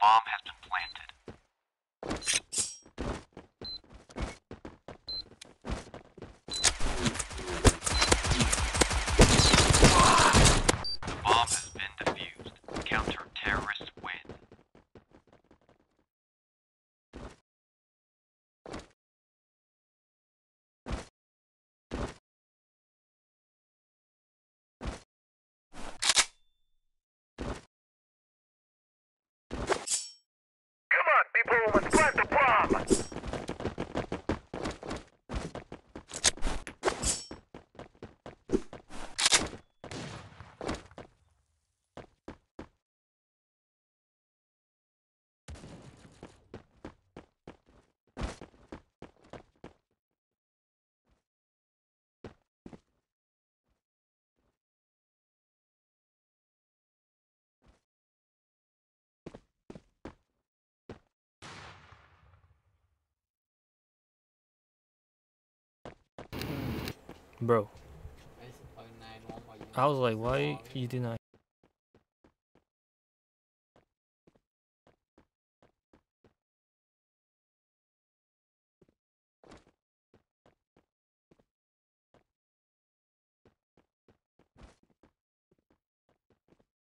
bomb has people with flat Bro. I was like, why oh, you did not?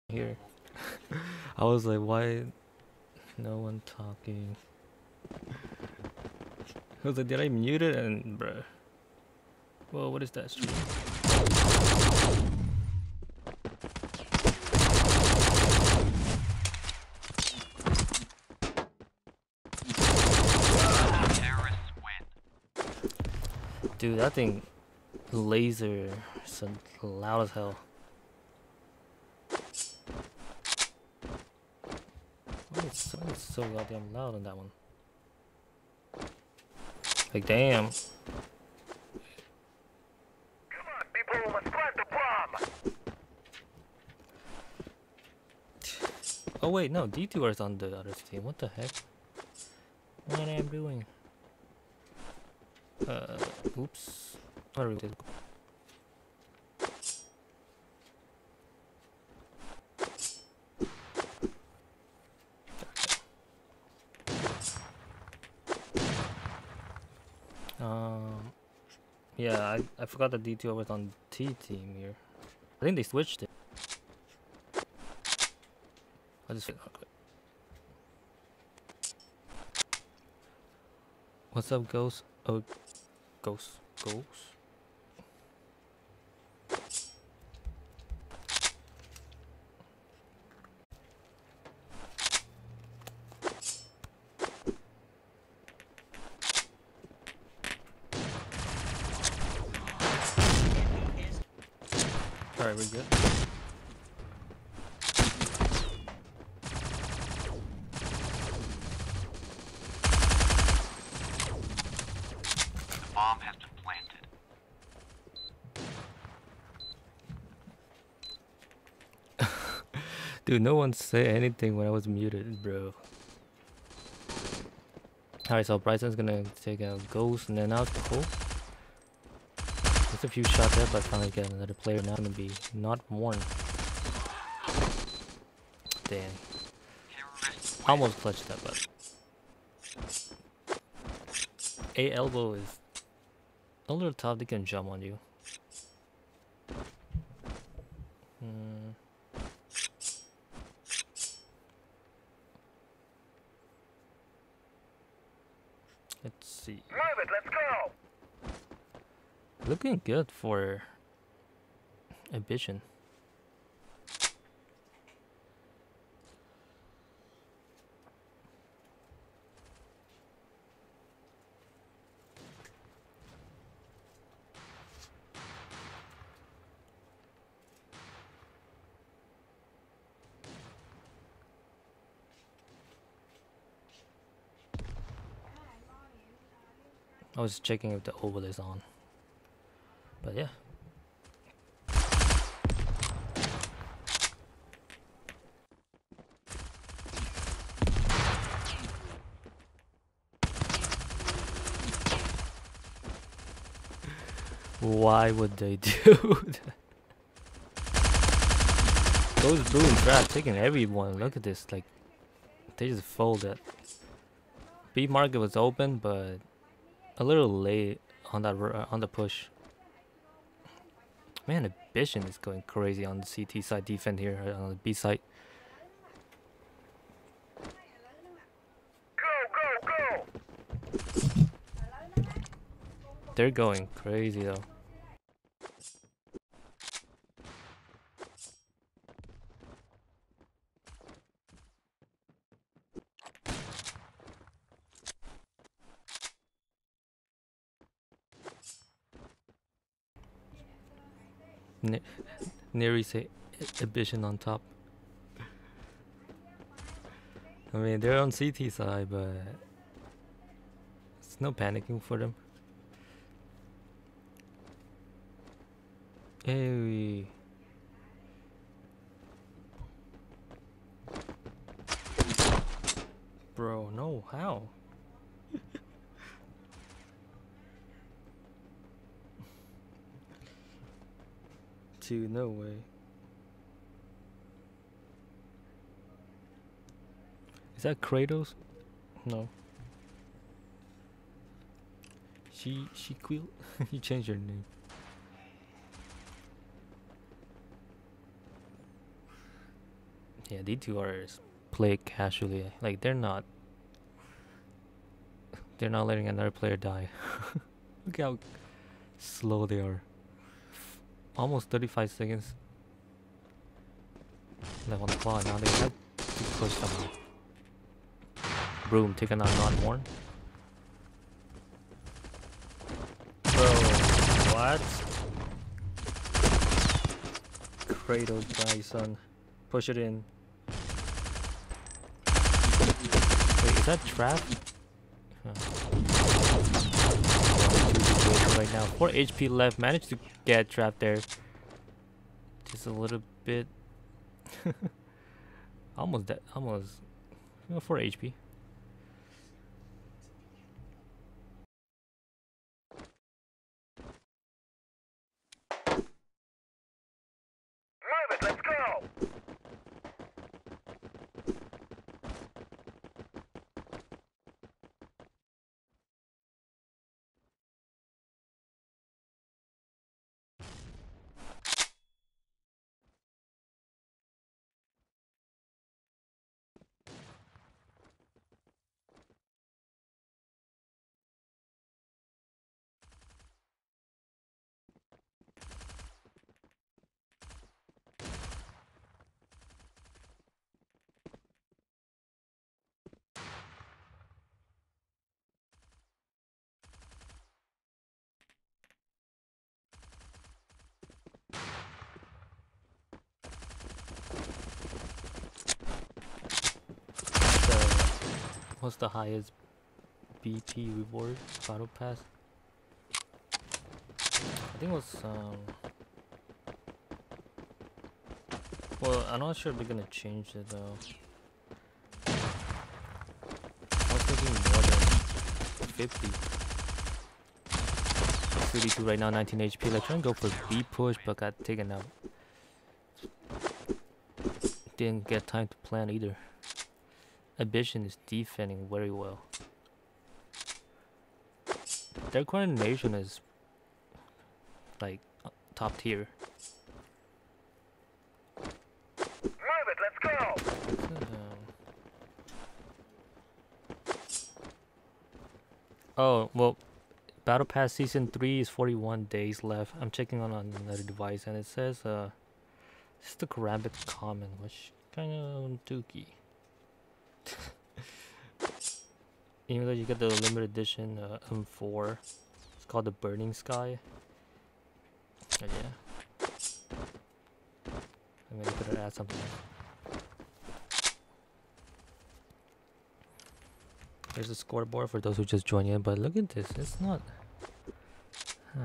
Here. I was like, why no one talking? I was like, did I mute it? And bruh. Whoa, what is that? Dude, that thing laser so loud as hell. Why is so, so goddamn loud on that one? Like damn. People must plant the bomb! Oh wait, no, D2 is on the other team. What the heck? What am I doing? Uh, oops. What are we doing? Um, yeah, I, I forgot that D2 was on T team here. I think they switched it. Quick. What's up, Ghost? Oh, Ghost, Ghost. Alright, we're good. The bomb has been planted. Dude, no one say anything when I was muted, bro. Alright, so Bryson's gonna take out Ghost and then out the hole. There's a few shots there, but finally get another player now gonna be not warned. Damn. Almost clutched that, but A elbow is a little tough. They can jump on you. Hmm. Let's see. Move it, let's go! Looking good for ambition. I was checking if the oval is on. But yeah. Why would they do that? Those boom trap taking everyone. Look at this, like they just folded. B market was open, but a little late on that on the push. Man, Ambition is going crazy on the CT side defense here uh, on the B side. Go, go, go! They're going crazy though. Ne- say ambition on top. I mean, they're on CT side, but it's no panicking for them. Hey. Bro, no, how? Two, no way. Is that Kratos? No. She she quill. you changed your name. Yeah, these two are play casually. Like they're not. They're not letting another player die. Look how slow they are. Almost 35 seconds. Left on the clock. Now they have to push somehow. Broom taking on not more. Bro, what? Kratos guy, son. Push it in. Wait, is that trap? Huh. Right now, 4 HP left. Managed to get trapped there. Just a little bit. almost dead. Almost. You know, 4 HP. What's the highest BP reward battle pass? I think it was um. Well, I'm not sure if they're gonna change it though. I was thinking more than 50. 32 right now, 19 HP. Like trying to go for B push, but got taken out. Didn't get time to plan either. Ambition is defending very well. Their coordination is like top tier. Move it, let's go! Oh well, Battle Pass Season Three is 41 days left. I'm checking on another device and it says uh, it's the Karambit Common, which kind of dookie. Even though you get the limited edition uh, M4, it's called the Burning Sky. But yeah, I mean, you could add something. There's a scoreboard for those who just joined in, but look at this. It's not. Huh.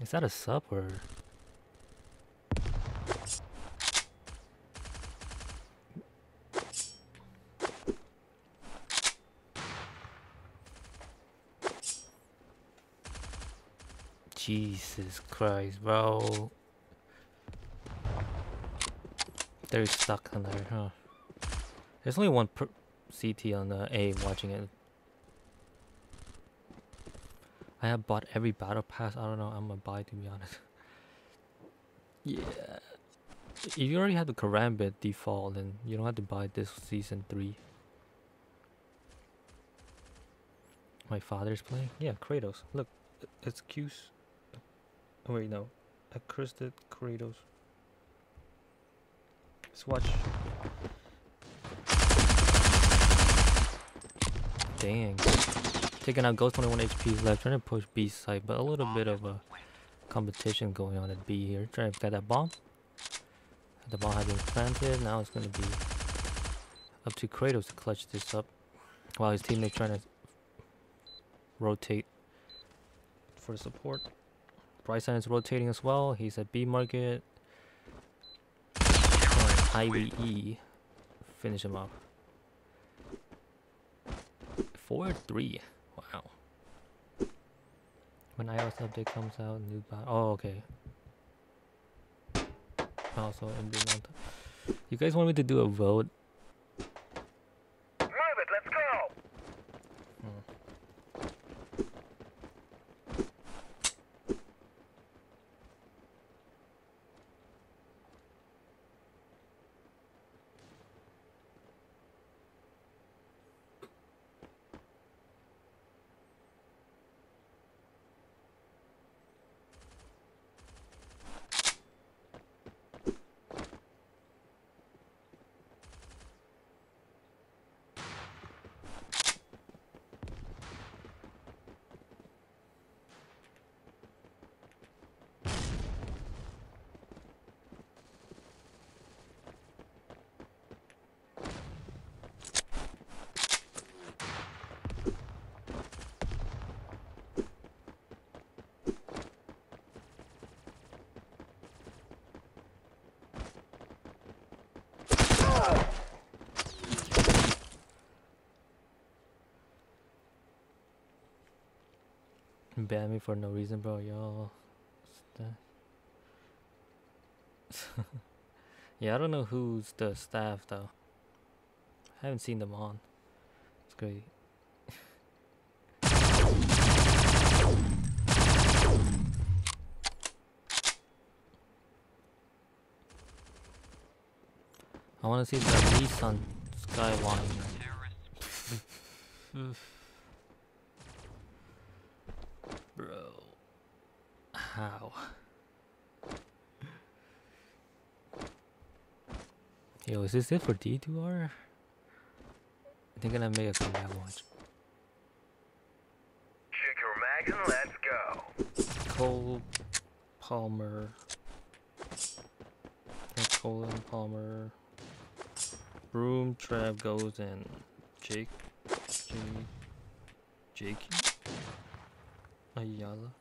Is that a sub or? Jesus Christ, bro. They're stuck on there, huh? There's only one CT on the A watching it. I have bought every battle pass. I don't know. I'm gonna buy to be honest. yeah. If you already have the Karambit default, then you don't have to buy this season three. My father's playing. Yeah, Kratos. Look, it's Q's. Oh wait, no. Accursed Kratos. Let's watch. Dang. Taking out Ghost 21 HP left, trying to push B side, but a little bit of a competition going on at B here. Trying to get that bomb. The bomb has been planted, now it's gonna be up to Kratos to clutch this up. While his teammate trying to rotate for support. Bryson is rotating as well. He's at B market. IVE. Finish him off. 4 3. Wow. When iOS update comes out, new bot. Oh, okay. Also. You guys want me to do a vote? Ban me for no reason, bro. Sta- yeah, I don't know who's the staff though. I haven't seen them on. It's great. I want to see the Nissan Skyline. Bro. How? Yo, is this it for D2R? I think I'm gonna make a comeback watch. Check your mags and let's go. Cole Palmer. and Palmer. Broom Trap goes and Jake. Jake. Jakey? Ayala.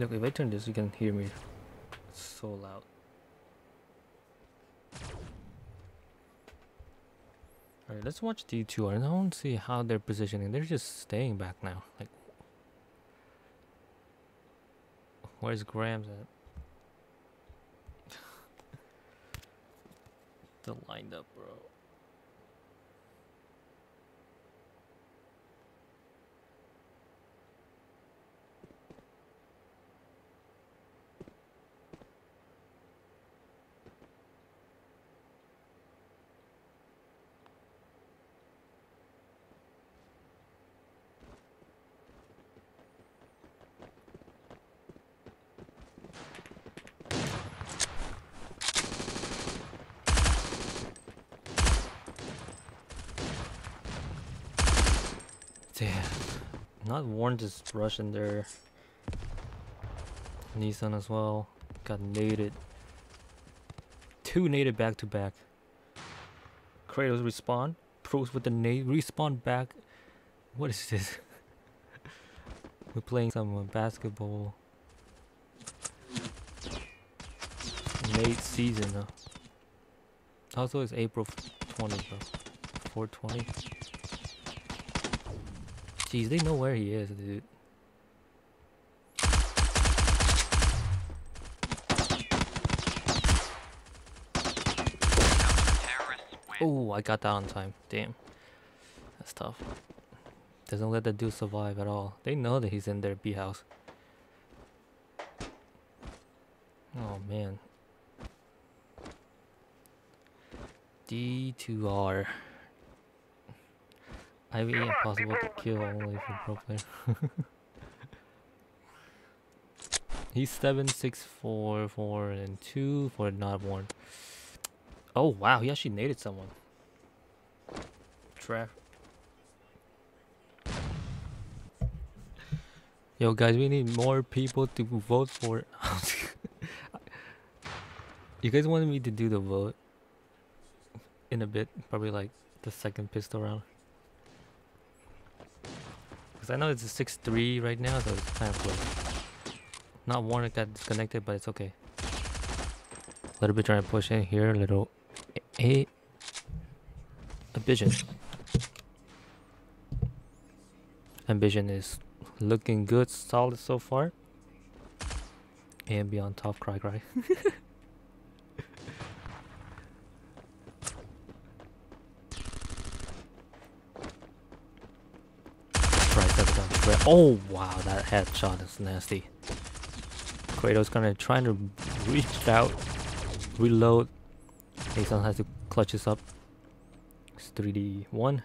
Look, if I turn this, you can hear me. So loud. Alright, let's watch D2 and I want to see how they're positioning. They're just staying back now. Like, where's Grams at? the lined up, bro. Damn. Not warned just rushing there. Nissan as well. Got naded. Two naded back to back. Kratos respawn. Pros with the nade. Respawn back. What is this? We're playing some uh, basketball. Nade season. Uh. Also, it's April 20, bro. 420. Jeez, they know where he is, dude. Oh, I got that on time. Damn. That's tough. Doesn't let the dude survive at all. They know that he's in their B house. Oh, man. D2R. Come on, impossible to kill only for pro player. He's seven six four four and two for not one. Oh wow, he actually naded someone. Trap. Yo guys, we need more people to vote for. you guys wanted me to do the vote in a bit, probably like the second pistol round. Because I know it's a 6-3 right now, so it's kind of close. Not Warnick got disconnected, but it's okay. A little bit trying to push in here, a little a, Ambition. Ambition is looking good, solid so far. And be on top, cry cry. Right, that's done. Right. Oh wow, that headshot is nasty. Kratos gonna trying to reach out, reload. Aeson has to clutch this up. It's 3D1.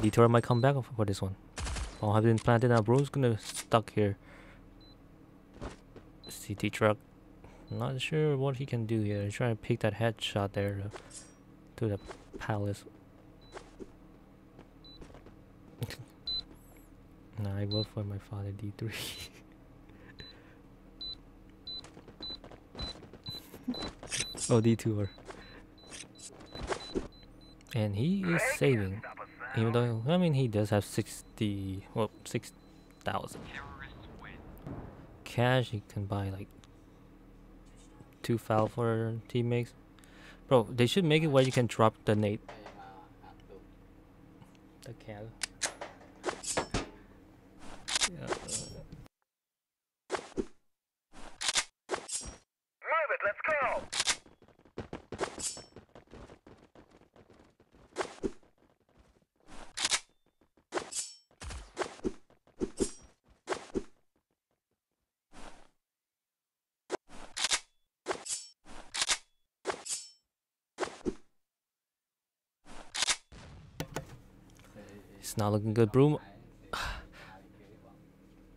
D2R might come back for this one. Bomb has been planted now. Bro's gonna stuck here. CT truck. Not sure what he can do here. He's trying to pick that headshot there uh, to, to the palace. Nah, I vote for my father D3. oh, D2. And he is saving. Even though, I mean, he does have 60, well, 6,000. Cash, he can buy like two foul for teammates. Bro, they should make it where you can drop the nade. The cal. It's not looking good, Broom.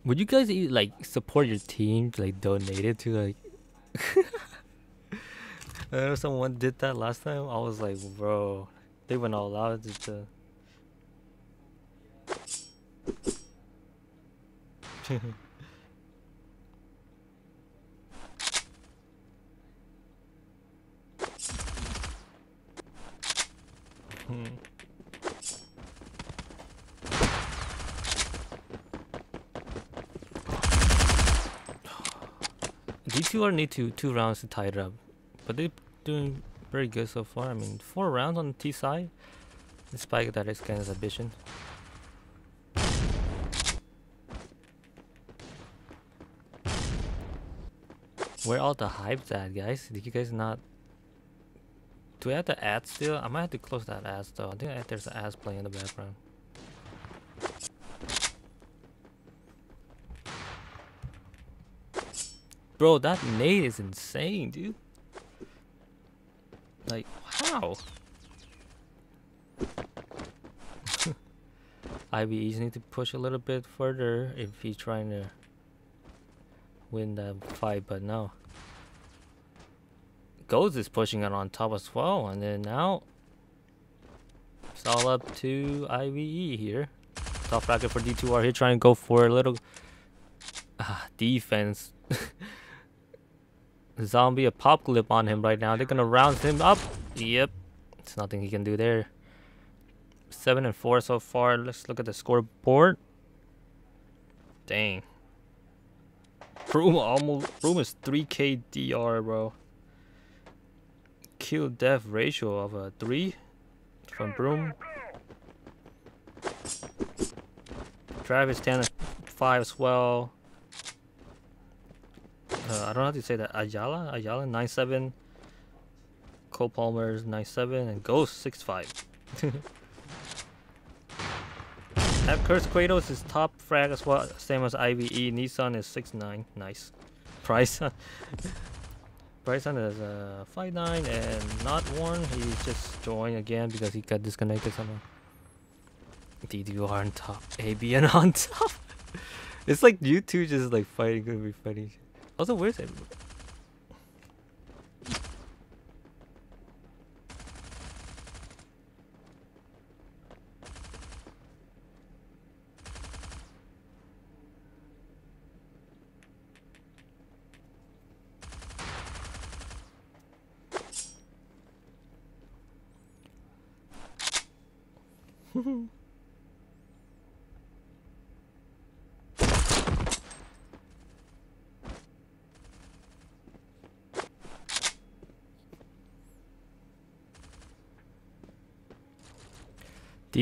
Would you guys like support your team, like donate it to like? I know someone did that last time. I was like, bro, they went all out just to. Hmm. D2R need to two rounds to tie it up, but they're doing very good so far. I mean, four rounds on the T side, despite that it's kind of ambition. Where all the hype's at, guys? Did you guys not? Do I have the ad still? I might have to close that ad though. I think there's an ad playing in the background. Bro, that nade is insane, dude. Like, how? IBEs need to push a little bit further if he's trying to win that fight, but no. Ghost is pushing it on top as well, and then now it's all up to IVE here. Top bracket for D2R here, trying to go for a little ah, defense. Zombie apocalypse on him right now. They're gonna round him up. Yep, it's nothing he can do there. Seven and four so far. Let's look at the scoreboard. Dang. Broom almost Broom is 3k DR, bro. Kill death ratio of a three from Broom. Travis 10 and 5 as well. Uh, I don't how to say that. Ayala? Ayala 9-7. Cole Palmer's 9-7 and Ghost 6-5. Have Curse Kratos is top frag as well, same as IVE. Nissan is 6-9. Nice. Price. Bryson is uh, 5-9 and not one. He's just joined again because he got disconnected somehow. DDR on top. ABN on top. it's like you two just like fighting, gonna be fighting. Also,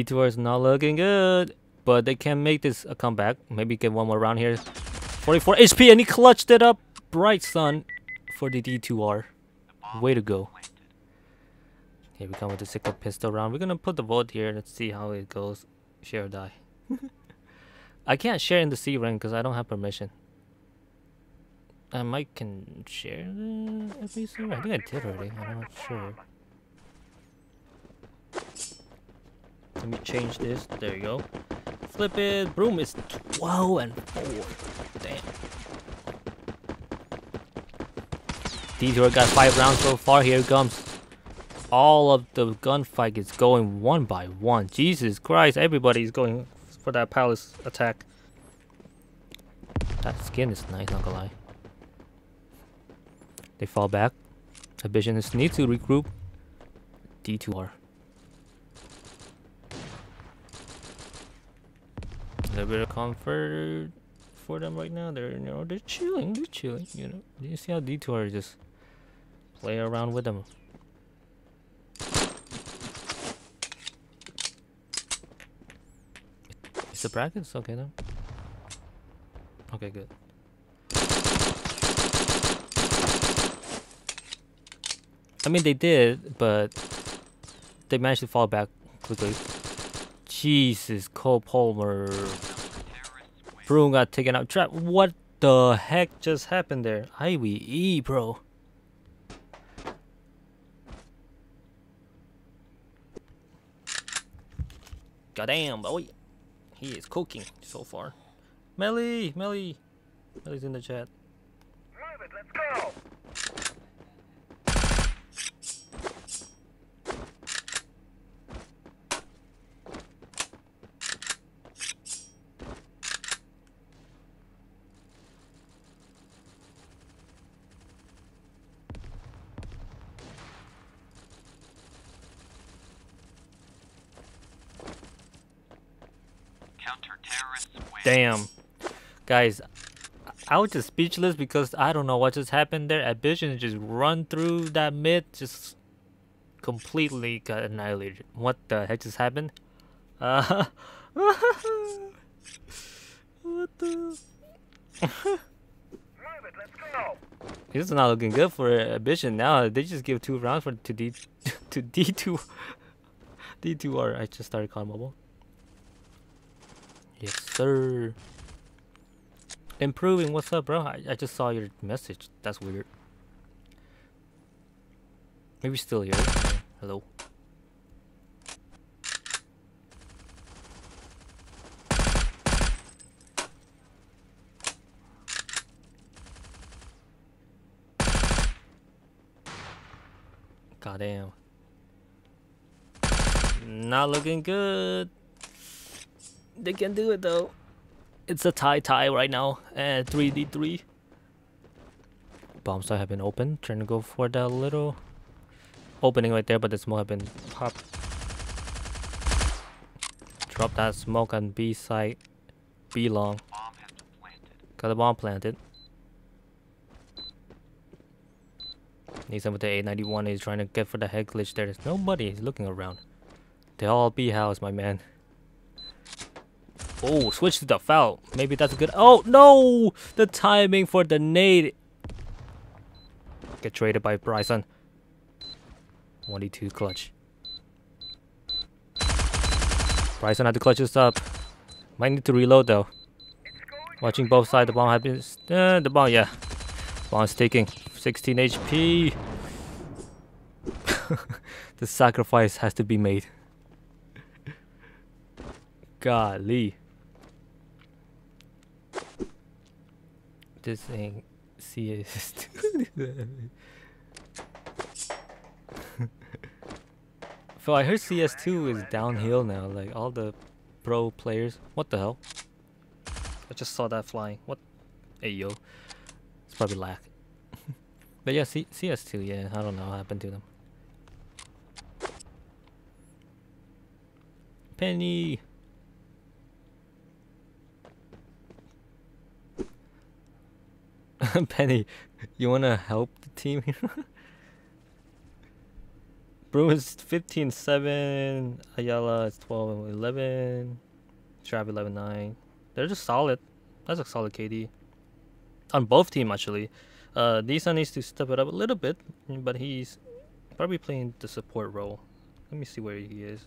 D2R is not looking good, but they can make this a comeback. Maybe get one more round here. 44 HP, and he clutched it up. Bright sun for the D2R. Way to go. Here we come with the sickle pistol round. We're gonna put the vote here. Let's see how it goes. Share or die. I can't share in the C rank because I don't have permission. I might can share the FBC. I think I did already. I'm not sure. Let me change this. There you go. Flip it. Broom is 12 and 4. Damn. D2R got 5 rounds so far. Here comes. All of the gunfight is going one by one. Jesus Christ. Everybody's going for that palace attack. That skin is nice, not gonna lie. They fall back. Abyssinists need to regroup. D2R. A bit of comfort for them right now. They're you know they're chilling. They're chilling. You know. You see how D2R just play around with them. It's a practice? okay then? Okay, good. I mean, they did, but they managed to fall back quickly. Jesus, Cole Palmer. Broom got taken out. Trap. What the heck just happened there? IWE, bro. Goddamn, boy. He is cooking so far. Melly, Melly. Melly's in the chat. Move it, let's go! Damn. Guys, I was just speechless because I don't know what just happened there. Ambition just run through that mid, just completely got annihilated. What the heck just happened? Uh, what the? This is not looking good for Ambition now. They just give two rounds for to D to D two D two R. I just started calling mobile. Sir. Improving. What's up, bro? I, I just saw your message. That's weird. Maybe still here. Hello. Goddamn. Not looking good. They can do it though. It's a tie tie right now. And 3d3. Bomb site have been open. Trying to go for that little opening right there, but the smoke have been popped. Drop that smoke on B site. B long. Got the bomb planted. Neeson with the 891 is trying to get for the head glitch there. There's nobody. He's looking around. They all B house, my man. Oh, switch to the foul. Maybe that's a good. Oh no! The timing for the nade. Get traded by Bryson. 22 clutch. Bryson had to clutch this up. Might need to reload though. Watching both sides, the bomb happens. Uh, the bomb, yeah. Bomb's taking 16 HP. the sacrifice has to be made. Golly. This thing CS. so I heard CS2 is downhill now, like all the pro players. What the hell? I just saw that flying. What? Hey yo. It's probably lag. but yeah, C CS2, yeah, I don't know what happened to them. Penny! Penny, you wanna help the team here? Is 15 7. Ayala is 12 and 11. Trav 11 9. They're just solid. That's a solid KD. On both team actually. Uh, Nissan needs to step it up a little bit, but he's probably playing the support role. Let me see where he is.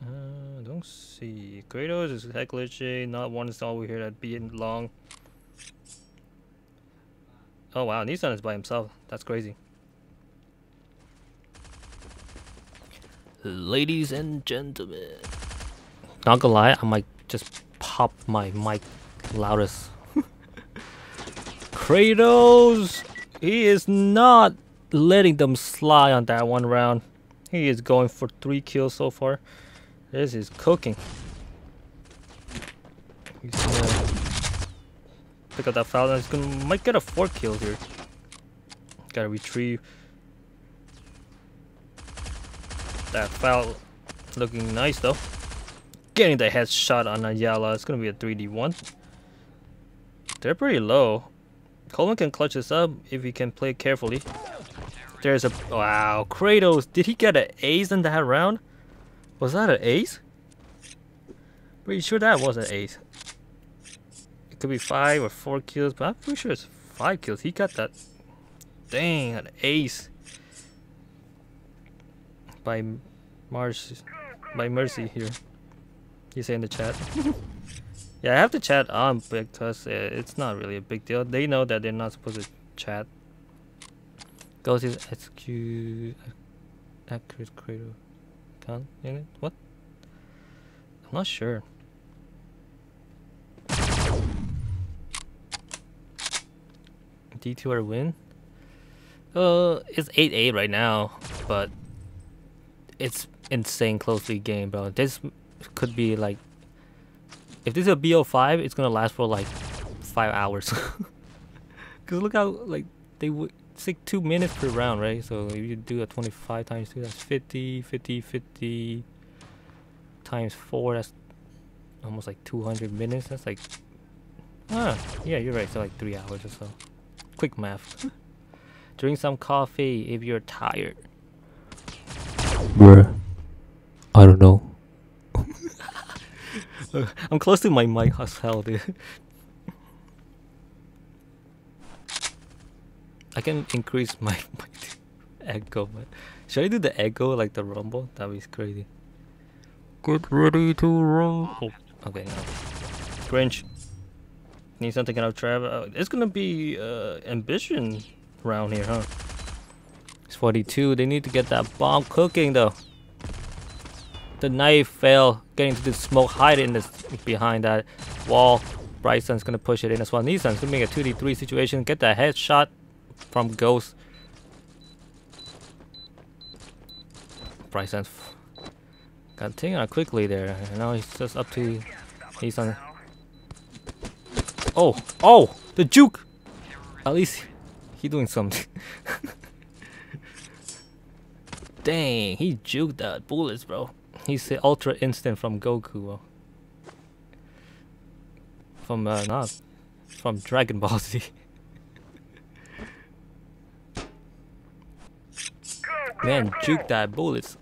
Uh, don't see. Kratos is glitchy. Not one is all we hear that being long. Oh wow, Nissan is by himself. That's crazy. Ladies and gentlemen. Not gonna lie, I might just pop my mic loudest. Kratos! He is not letting them slide on that one round. He is going for three kills so far. This is cooking. He's pick up that foul. He's gonna might get a four kill here. Gotta retrieve that foul. Looking nice though. Getting the headshot on Ayala. It's gonna be a 3d1. They're pretty low. Coleman can clutch this up if he can play carefully. There's a wow, Kratos. Did he get an ace in that round? Was that an ace? Pretty sure that was an ace. It could be five or four kills, but I'm pretty sure it's five kills. He got that. Dang, an ace. By Mars, by Mercy here. You say in the chat. yeah, I have the chat on because uh, it's not really a big deal. They know that they're not supposed to chat. Goes is execute accurate cradle count unit. What? I'm not sure. D2R win? Uh, it's 8-8 right now, but it's insane closely game, bro. This could be like, if this is a BO5, it's gonna last for like five hours. Cause look how like they would it's like two minutes per round, right? So if you do a 25 times two, that's 50, 50, 50 times four, that's almost like 200 minutes. That's like, ah, yeah, you're right. So like three hours or so. Quick math. Drink some coffee if you're tired. Bruh. I don't know. I'm close to my mic as hell, dude. I can increase my, my echo, but should I do the echo like the rumble? That was crazy. Get ready to rumble. Okay, no. Grinch. Need something out of Trav. Uh, it's gonna be uh, ambition round here, huh? It's 42. They need to get that bomb cooking though. The knife fell, getting to the smoke, hide in this behind that wall. Bryson's gonna push it in as well. Nissan's gonna make a 2d3 situation, get that headshot from Ghost. Bryson's got taken out quickly there. Now he's just up to on Oh! Oh! The juke! At least he doing something. Dang, he juked that bullets, bro. He's the ultra instant from Goku. Bro. From uh, not from Dragon Ball Z. Man, juke that bullets.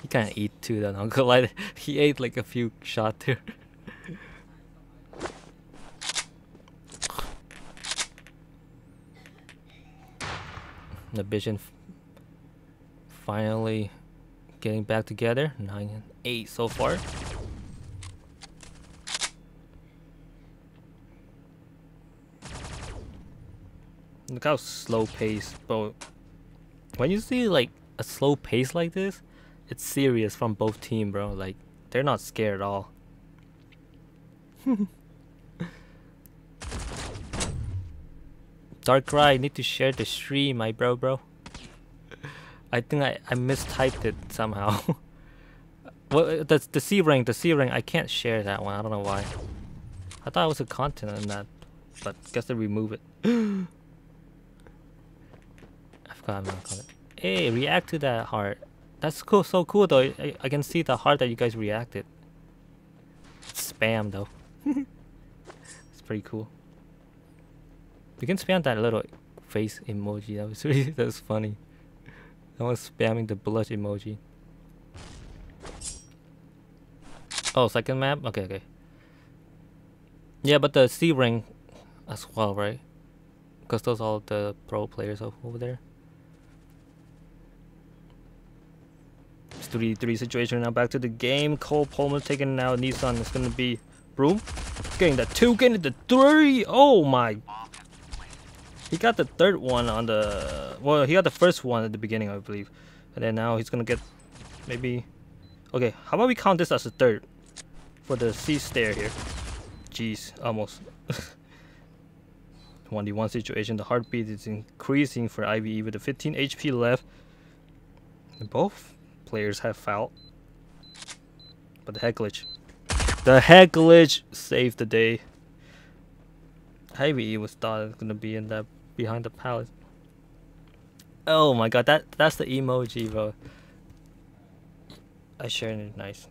He can't eat too then, Uncle. Like he ate like a few shots there. the vision finally getting back together. Nine and eight so far. Look how slow paced, but when you see like a slow pace like this, it's serious from both team, bro. Like they're not scared at all. Darkrai, need to share the stream, my bro, bro. I think I, I mistyped it somehow. well, uh, the, the C ring, the C ring, I can't share that one. I don't know why. I thought it was a content in that, but guess they remove it. I forgot not it. Hey, react to that heart. That's cool, so cool though. I, I can see the heart that you guys reacted. It's spam though. it's pretty cool. You can spam that little face emoji. That was really that was funny. no one's spamming the blush emoji. Oh, second map? Okay, okay. Yeah, but the C ring as well, right? Because those are all the pro players over there. It's 3 3 situation now. Back to the game. Cole Palmer taking out Nissan. It's going to be Broom. Getting the two, getting the three. Oh my. He got the third one on the. Well, he got the first one at the beginning, I believe. And then now he's going to get maybe. Okay, how about we count this as a third for the C stair here? Jeez, almost. 1v1 situation. The heartbeat is increasing for IVE with the 15 HP left. And both players have fouled. But the head glitch. The head glitch saved the day. IVE was thought it was gonna be in that behind the palace. Oh my god, that that's the emoji, bro. I shared it nice.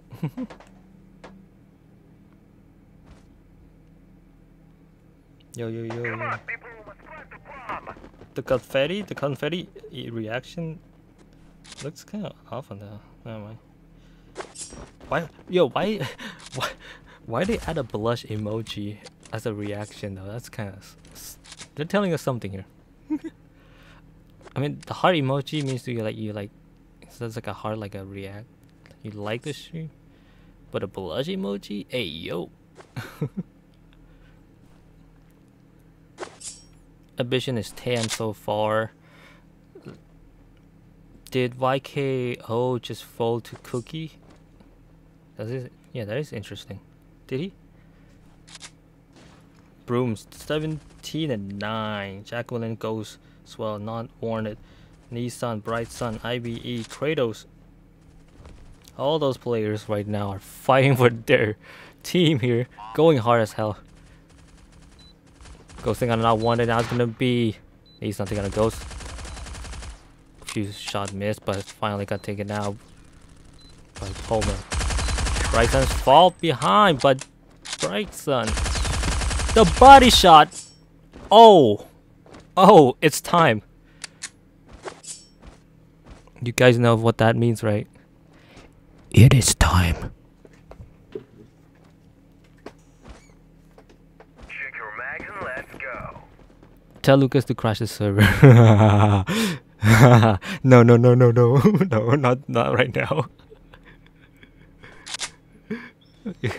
yo yo yo on, the. The confetti, the confetti reaction looks kind of off on that. Never mind. Why, yo, why, why, why they add a blush emoji as a reaction though? That's kind of, they're telling us something here. I mean, the heart emoji means to you like you like, so it's like a heart, like a react. You like the stream, but a blush emoji, hey yo. Ambition is 10 so far. Did YKO just fold to Cookie? Does it? Yeah, that is interesting. Did he? Brooms 17 and 9. Jacqueline goes swell, not warranted. Nissan, Bright Sun, IBE, Kratos. All those players right now are fighting for their team here, going hard as hell. Ghosting on not wanted, now it's gonna be he's something on a ghost. Few shot missed, but finally got taken out by Pullman. Brightson's fall behind, but Brightson. The body shot! Oh! Oh, it's time. You guys know what that means, right? It is time. Check your mags and let's go. Tell Lucas to crash the server. no, no, no, no, no, no, not not right now.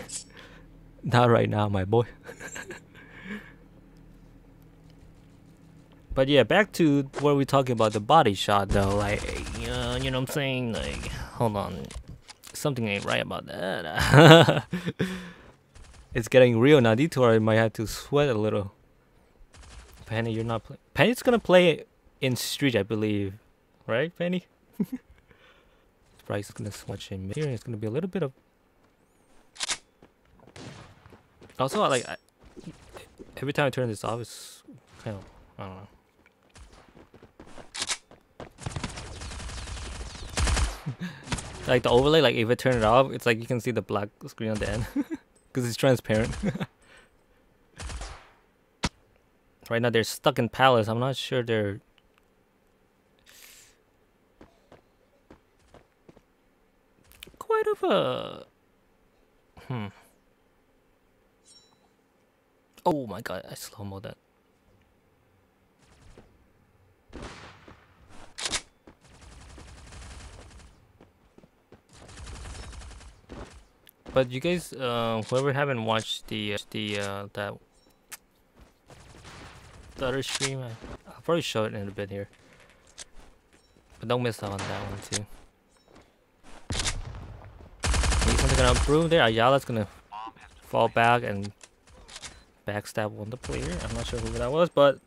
not right now, my boy. But yeah, back to what we're talking about the body shot though. Like, uh, you know what I'm saying? Like, hold on, something ain't right about that. it's getting real now. D2R might have to sweat a little. Penny, you're not playing. Penny's gonna play in Street, I believe, right, Penny? Bryce gonna switch in here. It's gonna be a little bit of. Also, like, I, every time I turn this off, it's kind of I don't know. like the overlay, like if I turn it off, it's like you can see the black screen on the end because it's transparent. Right now they're stuck in palace. I'm not sure they're quite of a hmm. Oh my god, I slow mo that. But you guys, uh, whoever haven't watched the the uh, that the other stream, I'll probably show it in a bit here. But don't miss out on that one too. He's gonna improve there. Ayala's gonna fall back and backstab one the player. I'm not sure who that was, but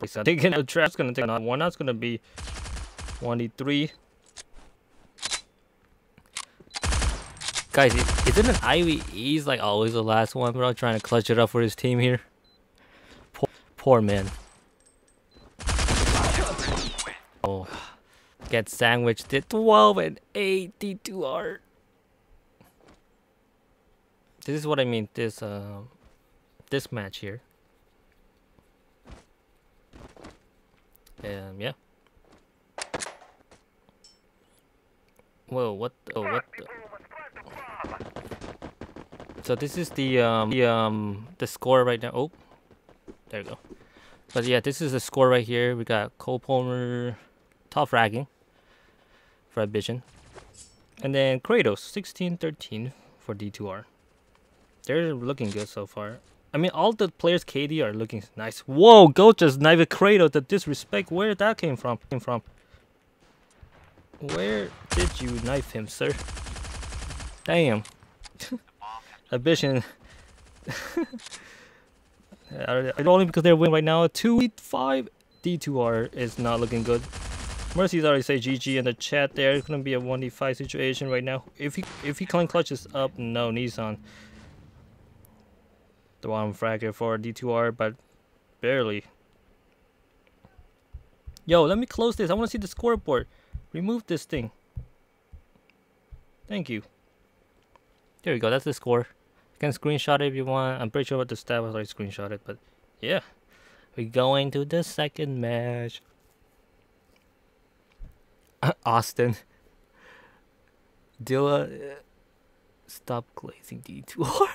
he's taking a trap's gonna take another one. That's gonna be 1d3. Guys, isn't an IVE's like always the last one, bro? Trying to clutch it up for his team here. Poor, poor man. Oh, get sandwiched at 12 and 8 D2R. This is what I mean. This uh, this match here. And yeah. Whoa, what? The, oh, what? The? People must plant the bomb. So this is the um the um the score right now. Oh, there you go. But yeah, this is the score right here. We got Cole Palmer, top fragging for Ambition, and then Kratos 16-13 for D2R. They're looking good so far. I mean, all the players KD are looking nice. Whoa, Go just knifed Kratos. The disrespect. Where that came from? Came from. Where did you knife him, sir? Damn. Ambition. Only because they're winning right now. 2 5 D2R is not looking good. Mercy's already say GG in the chat there. It's gonna be a 1v5 situation right now. If he if he clean clutch is up, no, Nissan. The one fragger for D2R, but barely. Yo, let me close this. I wanna see the scoreboard. Remove this thing. Thank you. There we go, that's the score. Can screenshot it if you want. I'm pretty sure what the stat was already screenshot it, but yeah. We go into the second match. Austin. Dilla, uh, stop glazing D2R.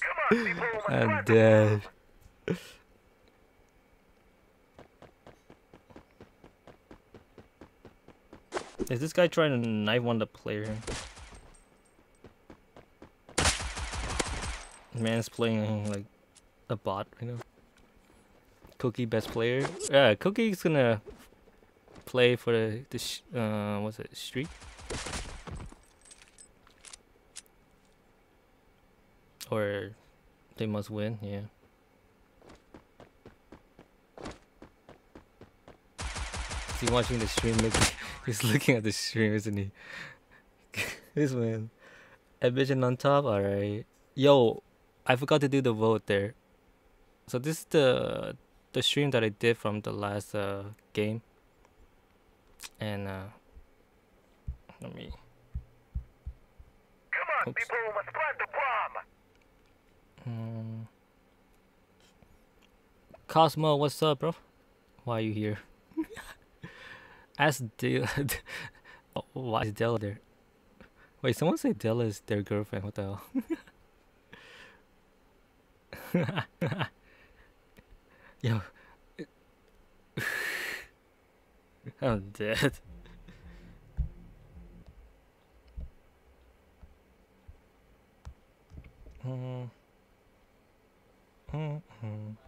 Come on, people I'm dead. Is this guy trying to knife one of the player Man's playing like a bot right now. Cookie best player. Yeah, Cookie's gonna play for the the uh what's it streak? Or they must win. Yeah. Is he watching the stream? He's looking at the stream, isn't he? this man. Ambition on top. All right. Yo, I forgot to do the vote there. So this is the the stream that I did from the last uh, game. And uh, let me. Come on, Oops. people must plant the bomb. Um, Cosmo, what's up, bro? Why are you here? Ask Della. oh, why is Della there? Wait, someone say Della is their girlfriend. What the hell? Yo. I'm dead. Mm. Mm-hmm. Cá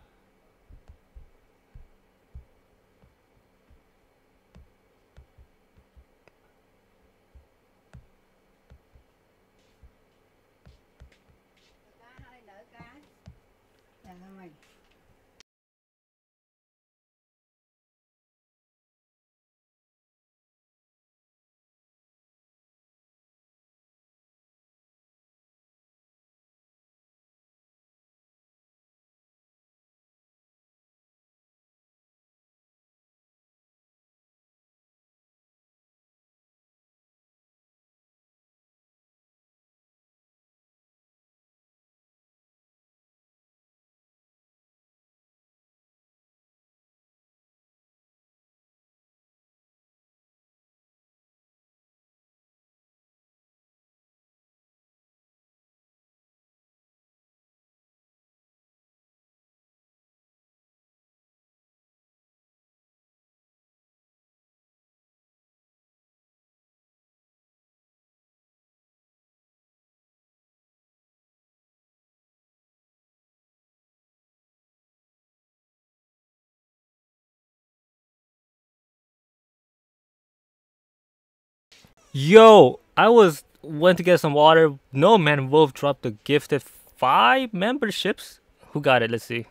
Yo, I was went to get some water. No man, Wolf dropped the gifted five memberships. Who got it? Let's see.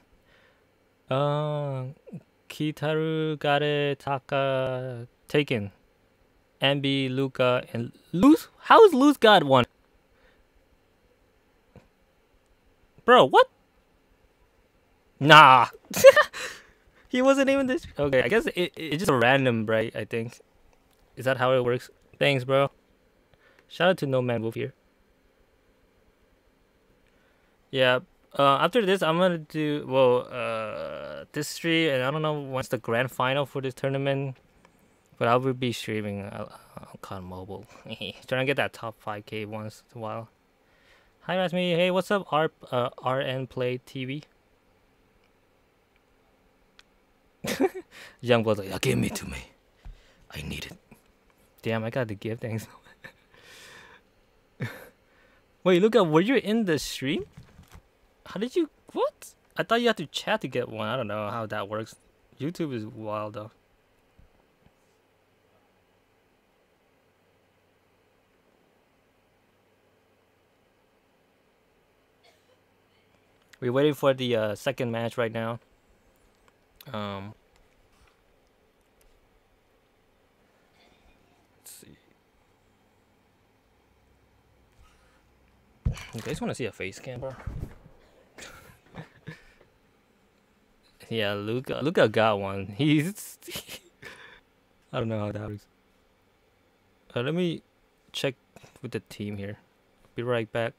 Uh, Kitaru got it. Taka taken. Ambi, Luca, and Luz. How is Luz got one? Bro, what? Nah. he wasn't even this. Okay, I guess it, it, it's just a random, right? I think. Is that how it works? Thanks, bro. Shout out to No Man Wolf here. Yeah. Uh, after this, I'm gonna do well. Uh, this stream, and I don't know when's the grand final for this tournament. But I will be streaming uh, on mobile. Trying to get that top 5k once in a while. Hi Rasmey, hey, what's up? R uh, RN Play TV. Young boy's like, "Yeah, give me to me. I need it. Damn, I got the gift. Thanks. Wait, look at were you in the stream? How did you what? I thought you had to chat to get one. I don't know how that works. YouTube is wild though. We're waiting for the uh, second match right now. Um, You guys want to see a face cam, bro? yeah, Luca. Luca got one. He's. I don't know how that works. Uh, let me check with the team here. Be right back.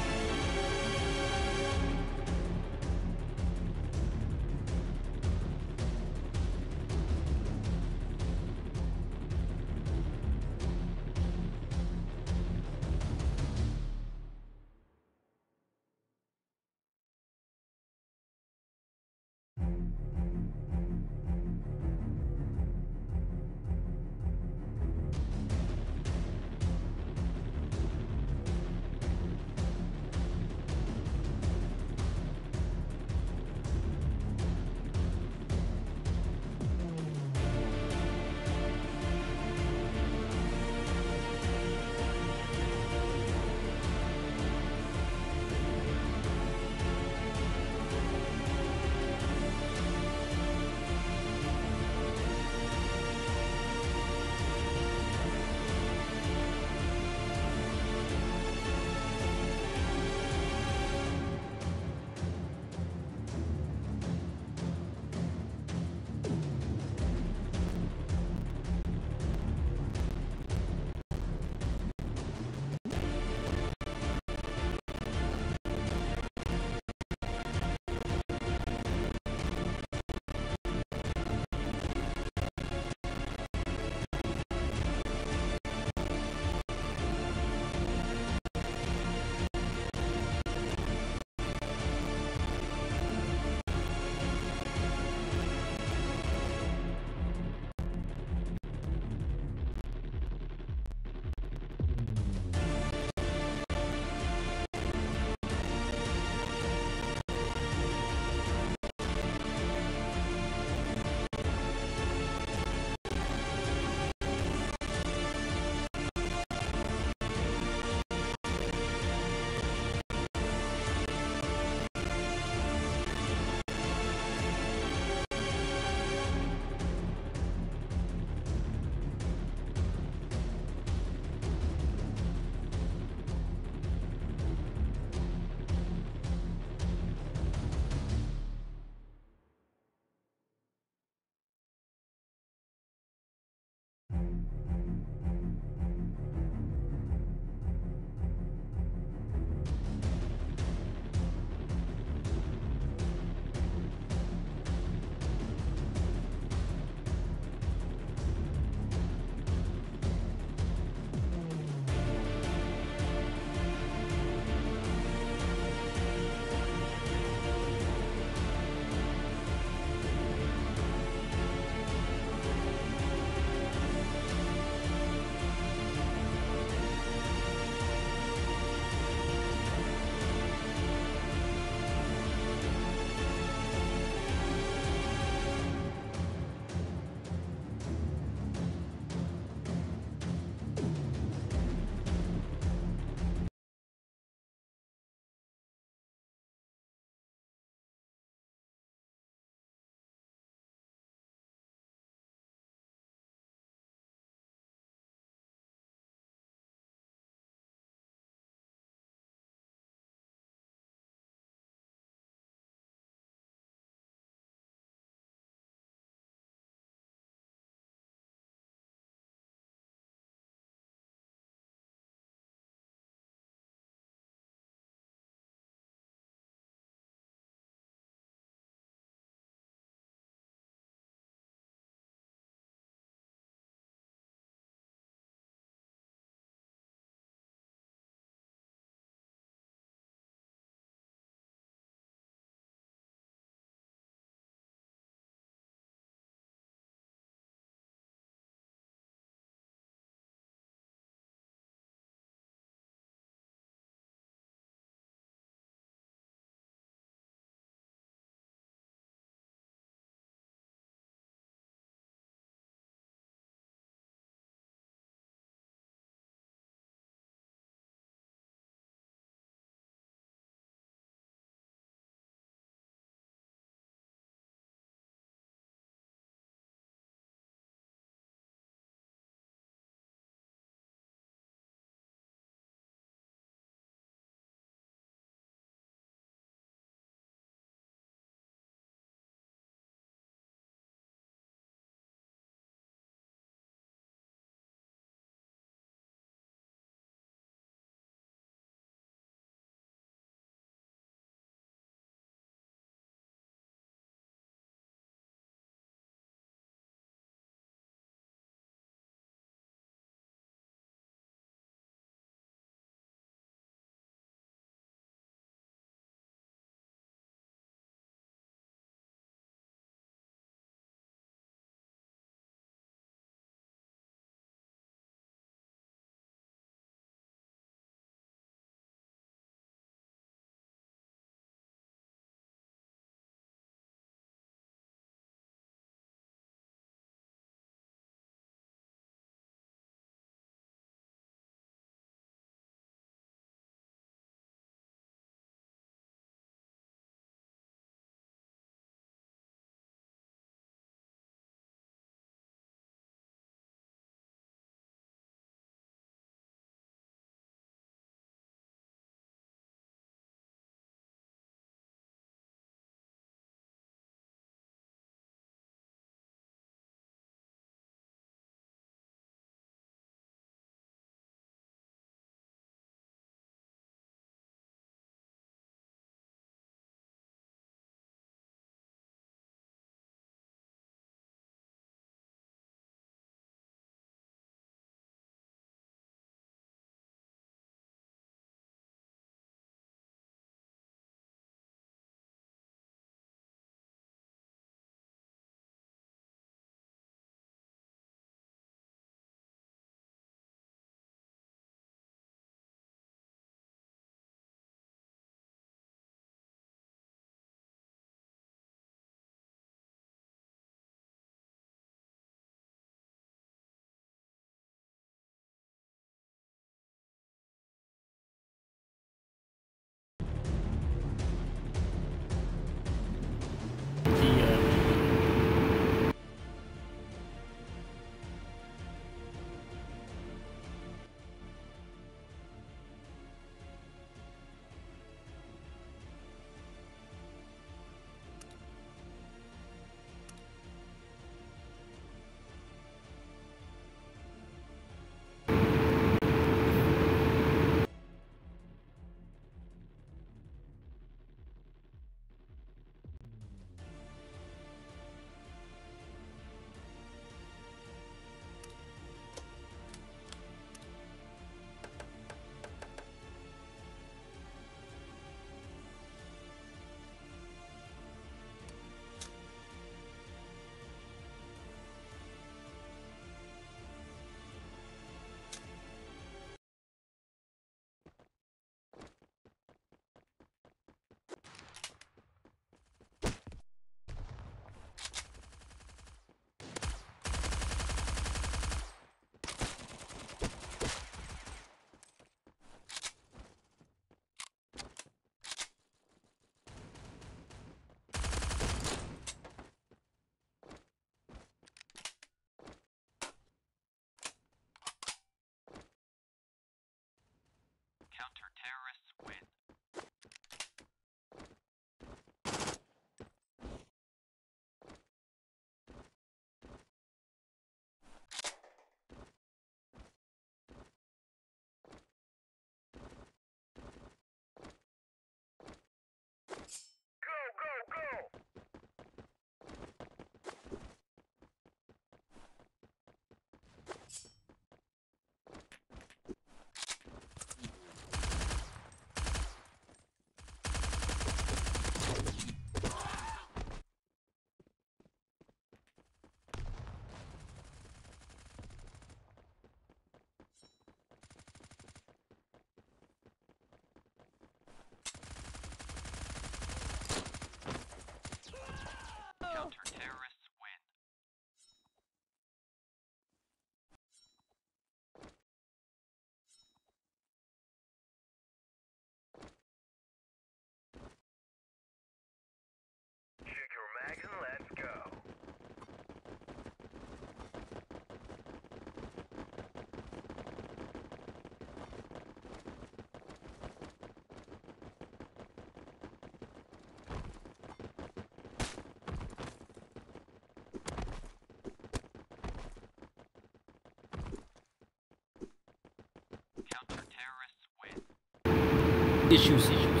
Issues, issues.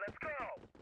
Let's go!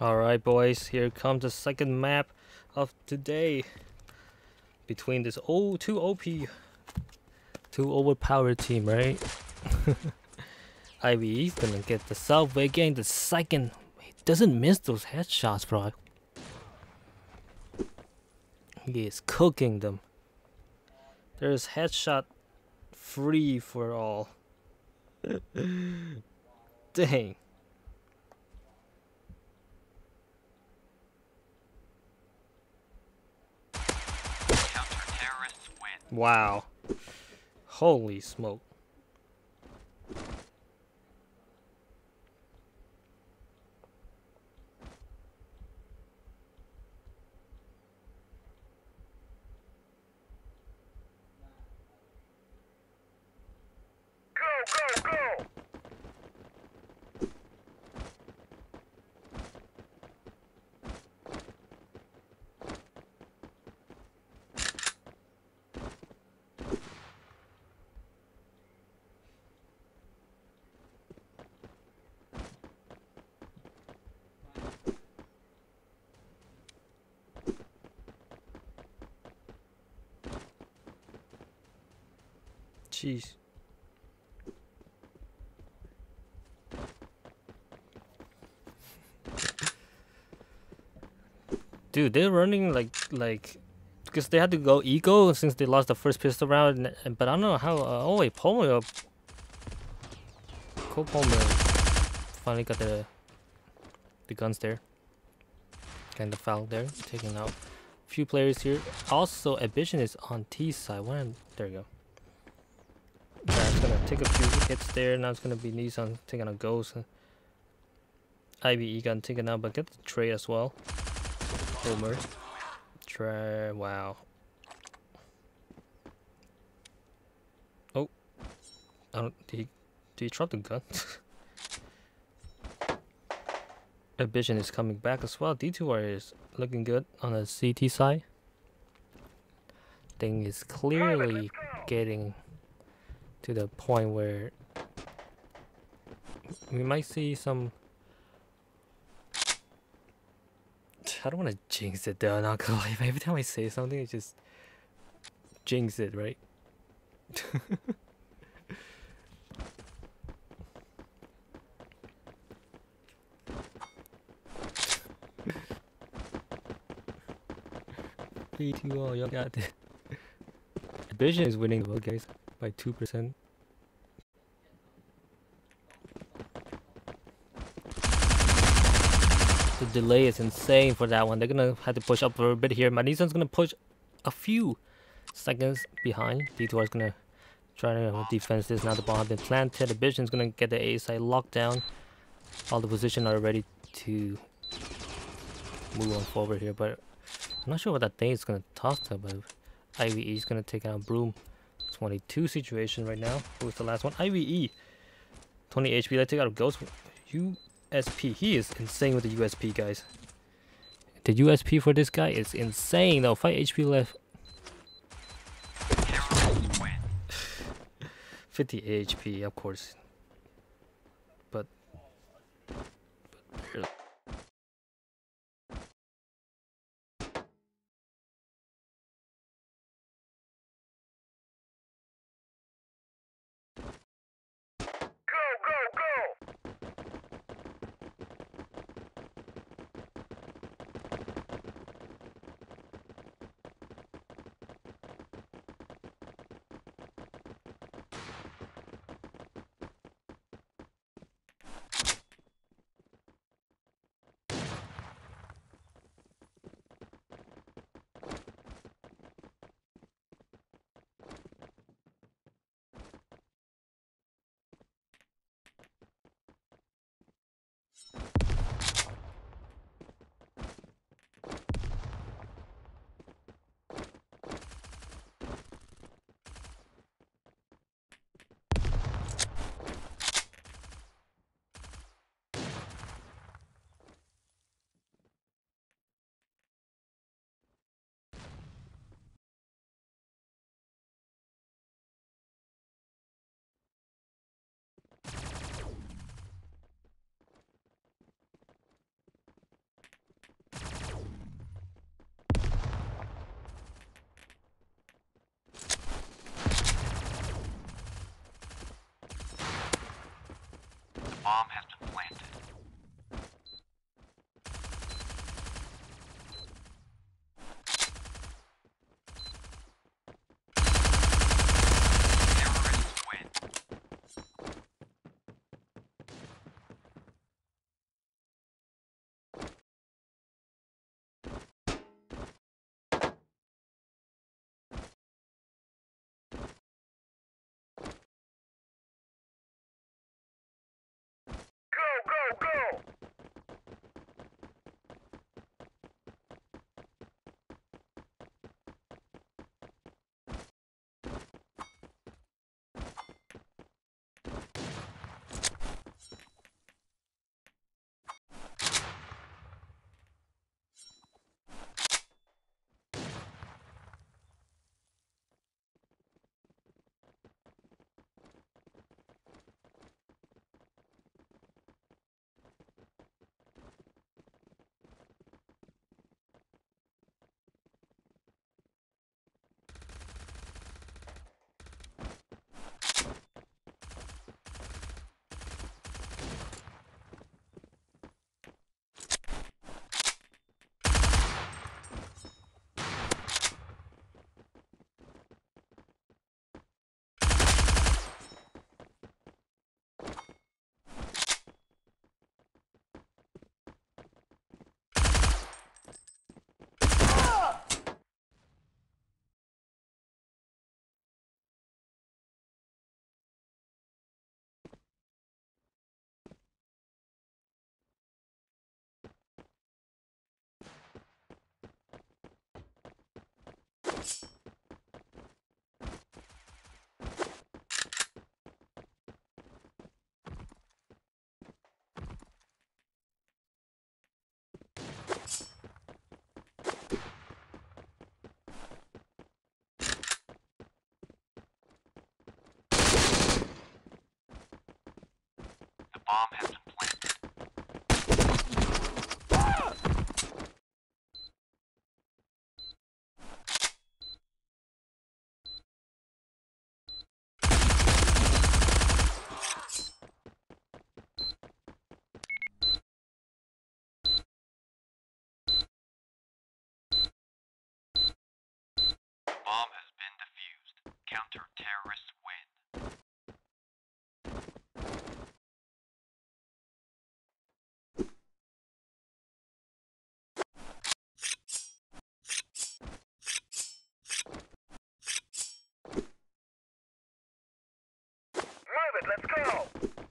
Alright boys, here comes the second map of today. Between this oh two OP two overpowered team, right? IBE's gonna get the Southway gang the second he doesn't miss those headshots, bro. He is cooking them. There's headshot free for all. Dang. Wow. Holy smoke. Jeez. Dude, they're running like like because they had to go eco since they lost the first pistol round. and- and- But I don't know how. Uh, oh wait, Palmer. Cole Palmer finally got the the guns there. Kind of foul there, taking out a few players here. Also, Ambition is on T side. When there you go. Take a few hits there. Now it's gonna be Nissan taking a ghost. IBE gun taken out, but get the trade as well. Homer. Try. Wow. Oh. I don't. Did he? Did he drop the gun? Ambition is coming back as well. D2R is looking good on the CT side. Thing is clearly getting to the point where we might see some. I don't want to jinx it though. Not gonna lie. Every time I say something, it just jinx it, right? Three, two, oh, y'all got it. Vision is winning the vote, guys, by two percent. The delay is insane for that one. They're gonna have to push up for a bit here. Madison's gonna push a few seconds behind. D2R is gonna try to defense this. Now the bomb has been planted. The Vision's gonna get the A side locked down. All the position are ready to move on forward here, but I'm not sure what that thing is gonna toss to, but IVE is gonna take out Broom. 22 situation right now. Who's the last one? IVE. 20 HP. Let's take out a Ghost. USP. He is insane with the USP, guys. The USP for this guy is insane though. 5 HP left. 50 HP, of course. But, Go, bomb has been planted. Bomb has been defused. Counter-terrorists win. Move let's go!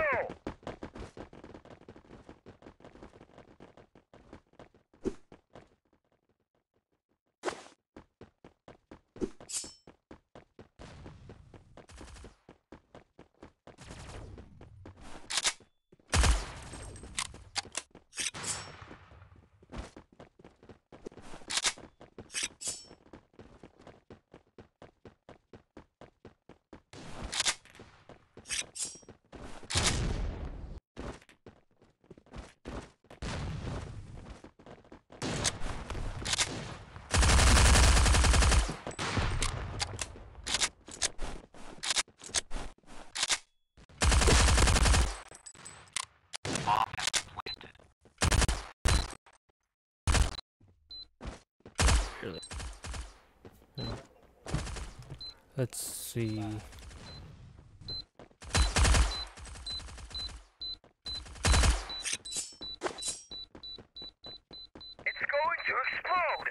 Go, Let's see. It's going to explode!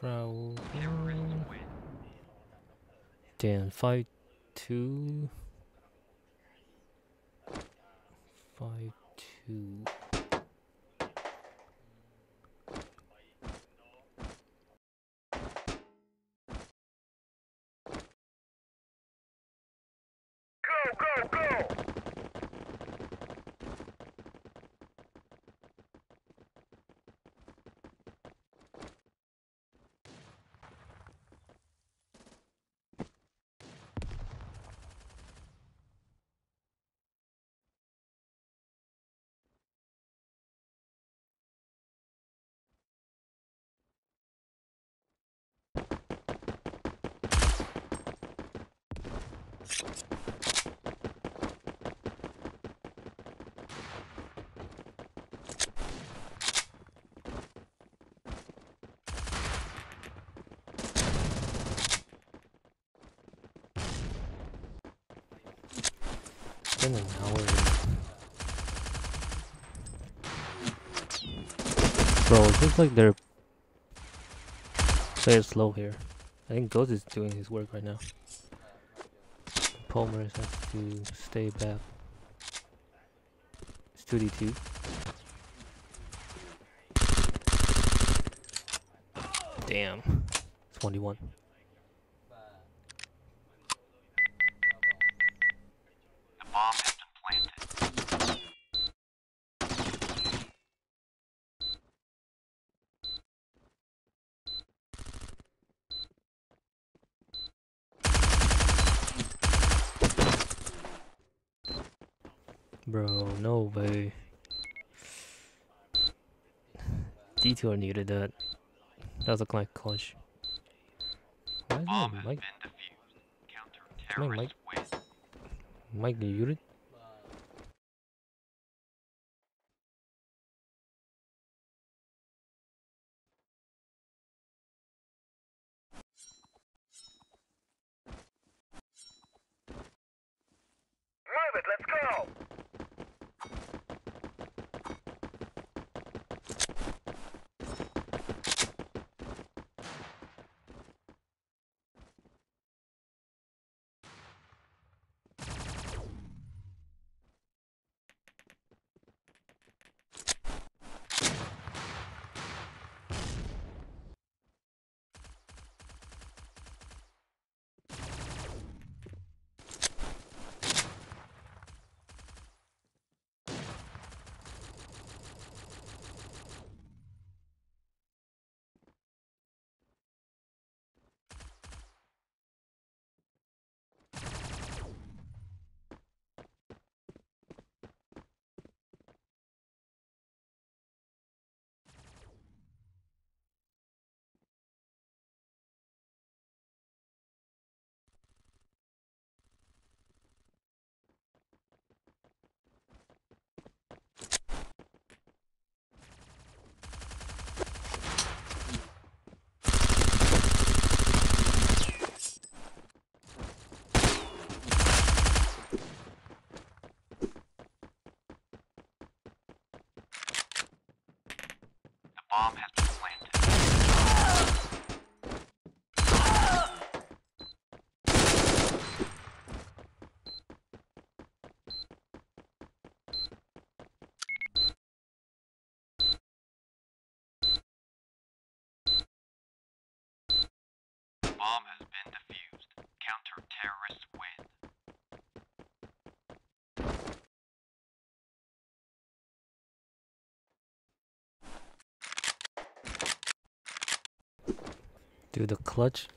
Bro. Damn, five two. Five two. Go, go, go! It's been an hour. Bro, it like they're very slow here. I think Ghost is doing his work right now. Palmer has to stay back. It's 2d2. Damn. It's 1d1. và The bomb has been planted. Bro, no way. D2R needed that. That looked like clutch. Why is my mic, my win. mic muted? Dude, the clutch.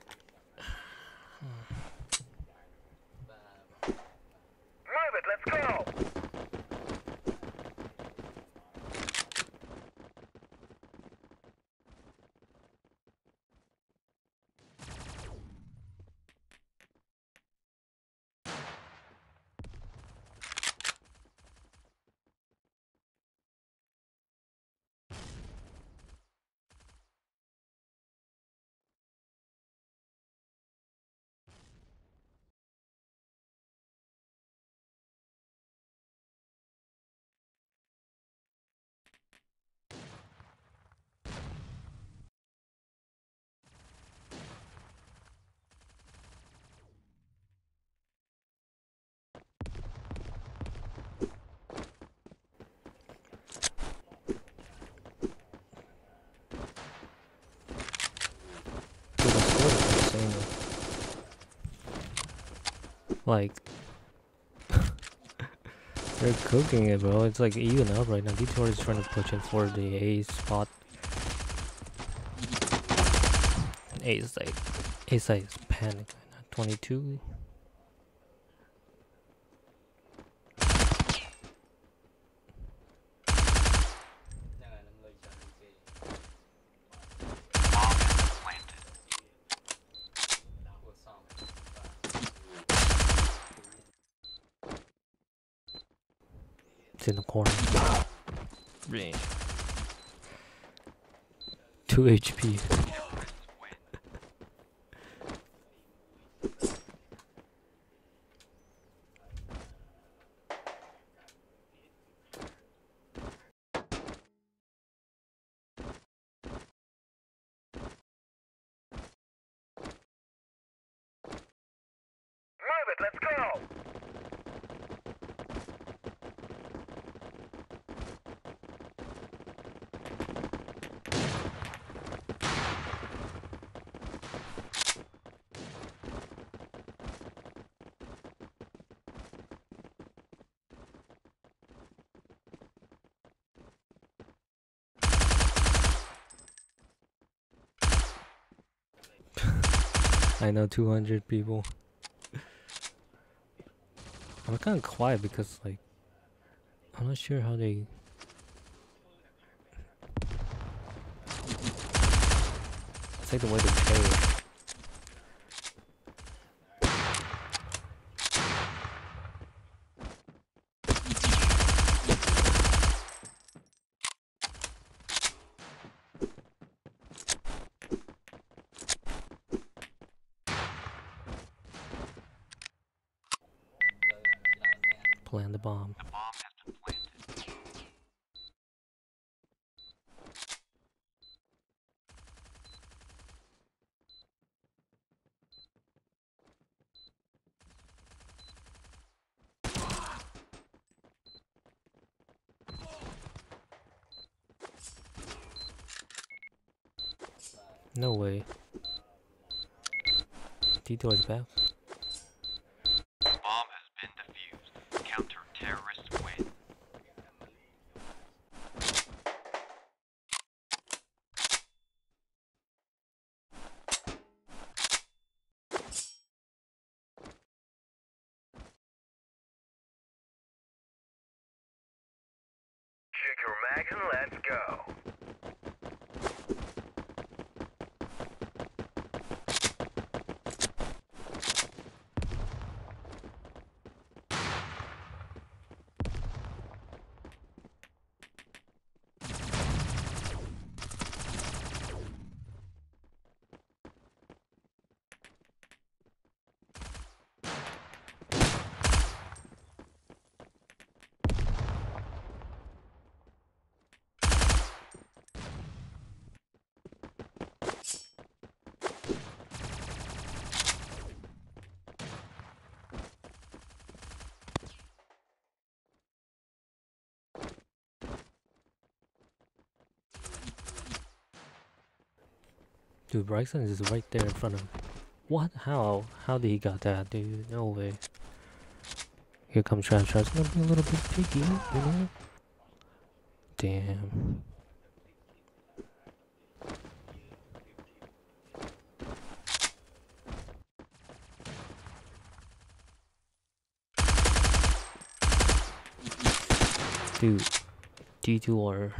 Like, they're cooking it, bro. It's like even up right now. D2R is trying to push in for the A spot. A is like, A side is panic 22. In the corner. Range. 2 HP. I know 200 people. I'm kind of quiet because, like, I'm not sure how they. It's like the way they play it. Chơi làm gì đâu nha Plant the bomb. No way. D2R is. Bomb has been defused. Counter-terrorists win. Check your mags and let's go. Dude, Bryson is right there in front of him. What? How? How did he got that, dude? No way. Here comes Trash Trash. Gonna be a little bit picky, you know? Damn. Dude, D2 or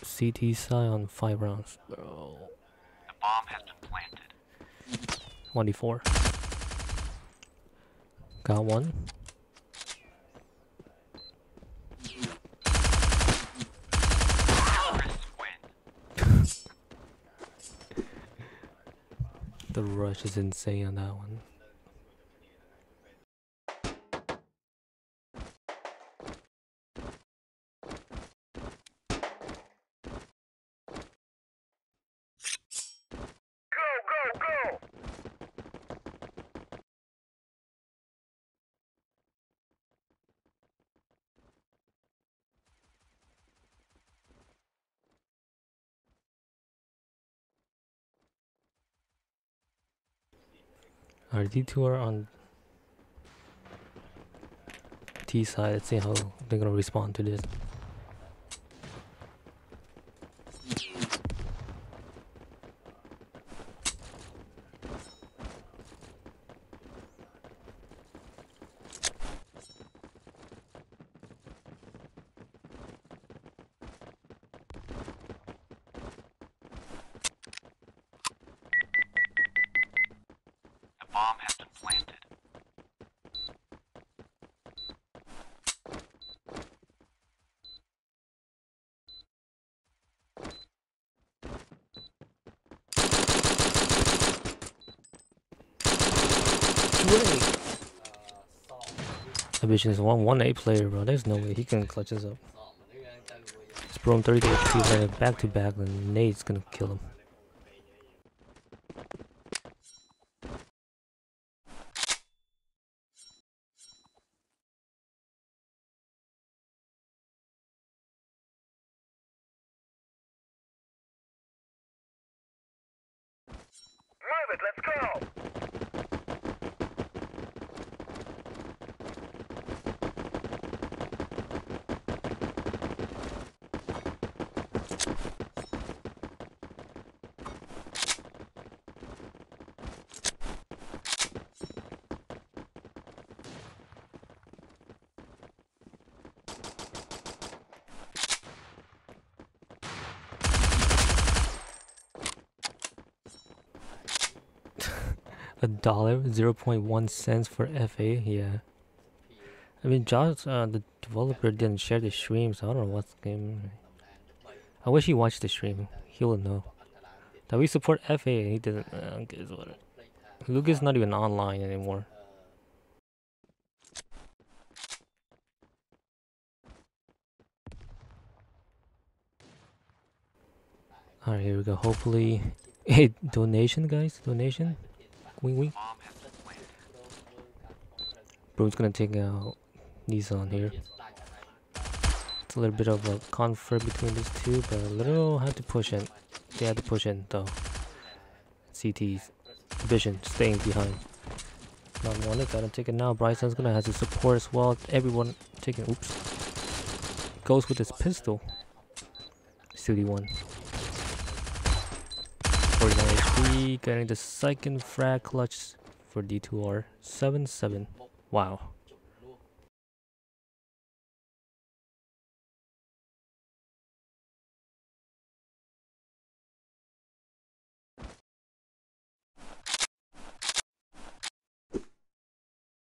CT side on five rounds, bro. 1d4. Got one. the rush is insane on that one. Our D2R on T side. Let's see how they're gonna respond to this. The bomb has been planted clutching one. 1A player, bro. There's no way he can clutch this up. This bro, I'm 30 HP, back to back, and Nate's gonna kill him. Dollar, 0.1 cents for FA. Yeah. I mean, Josh, uh, the developer didn't share the stream, so I don't know what's game. I wish he watched the stream. He will know. That we support FA, and he didn't. Uh. Lucas not even online anymore. Alright, here we go. Hopefully, hey, donation, guys, donation. Wing wing. Gonna take out Nissan here. It's a little bit of a conflict between these two, but a Little had to push in. They had to push in though. CT's vision staying behind. Not wanted, gotta take it now. Bryson's gonna have to support as well. Everyone taking oops. Goes with his pistol. CD1. 49 HP, getting the second frag clutch for D2R. 7 7. Wow.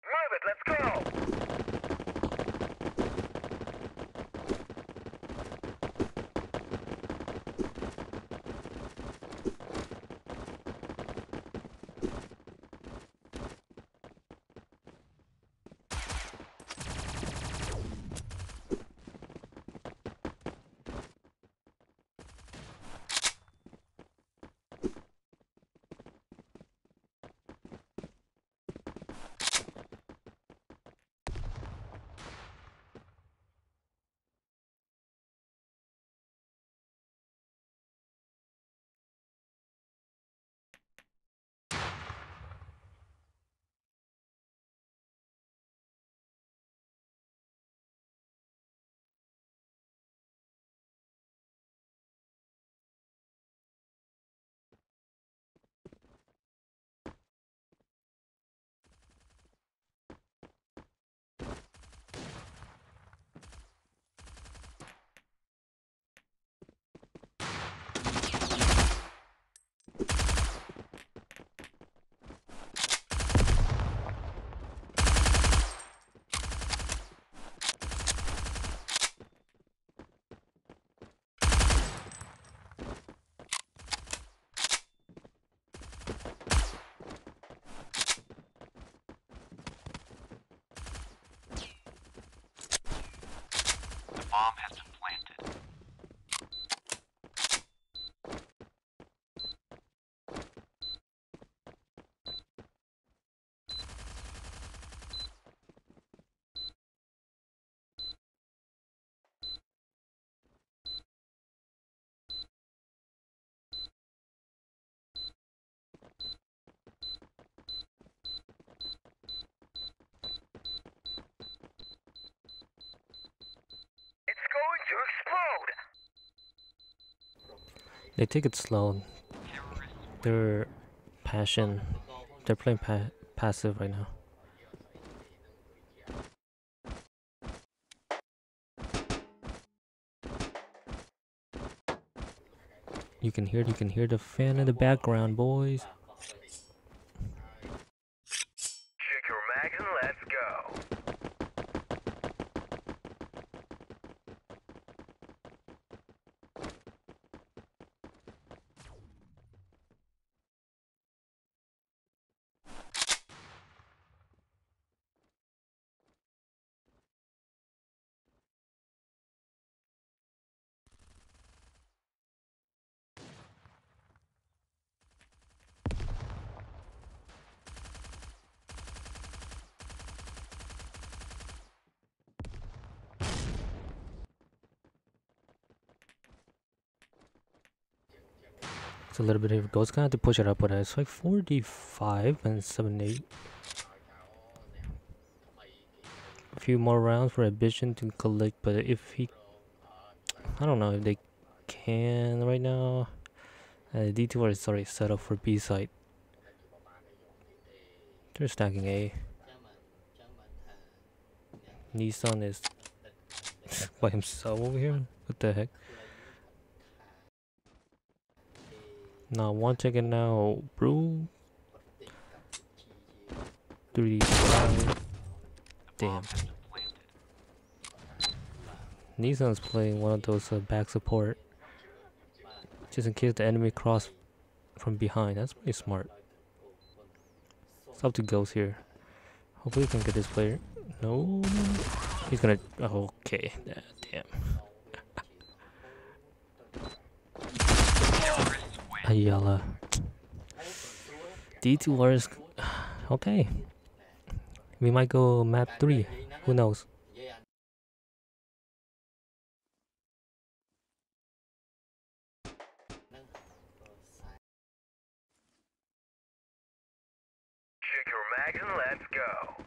Move it, let's go! To explode! They take it slow. Their passion. They're playing pa- passive right now. You can hear you can hear the fan in the background, boys. Check your mag and let's go. It's a little bit of goals. Gonna have to push it up, but it's like 45 and 78. A few more rounds for ambition to collect, but if he, I don't know if they can right now. Uh, D2 is already set up for B site. They're stacking A. Nissan is by himself over here. What the heck? Now one chicken now, bro. Three. Damn. Nissan's playing one of those uh, back support, just in case the enemy cross from behind. That's pretty smart. It's up to Ghost here. Hopefully, we can get this player. No, he's gonna. Okay, damn. Ayala. Uh, D2R is... Okay. We might go map 3. Who knows? Check your and let's go.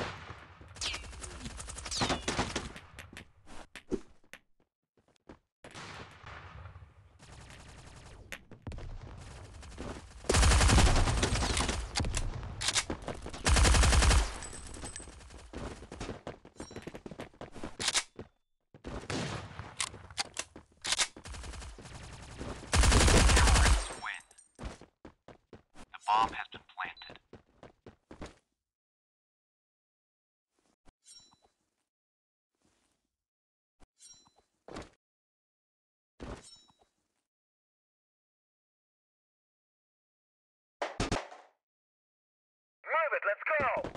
let's go.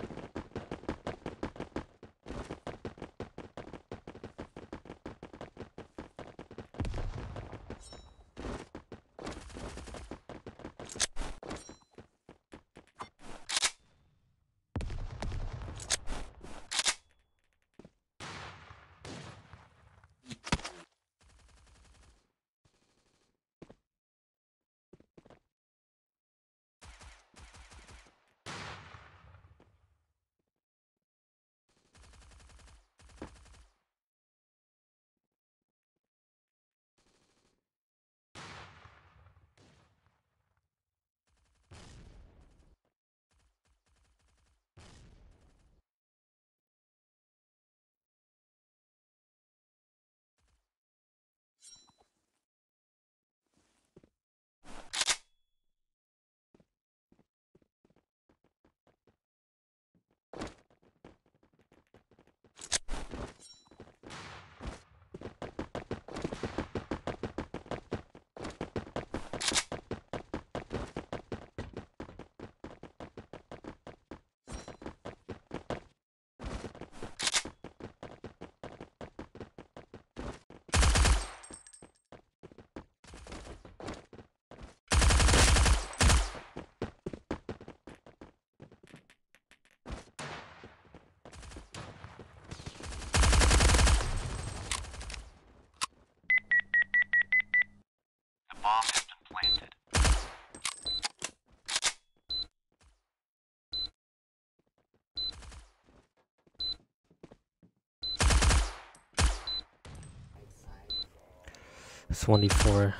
It's 1d4.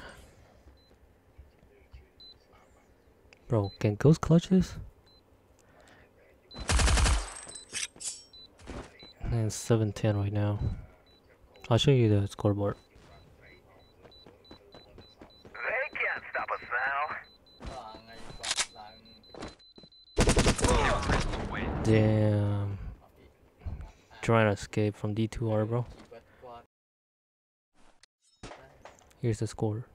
Bro, can Ghost clutch this? And it's 710 right now. I'll show you the scoreboard. They can't stop us now. Ờ, ngay còn là Terrorists win. Damn. Trying to escape from D2R, bro. Here's the score.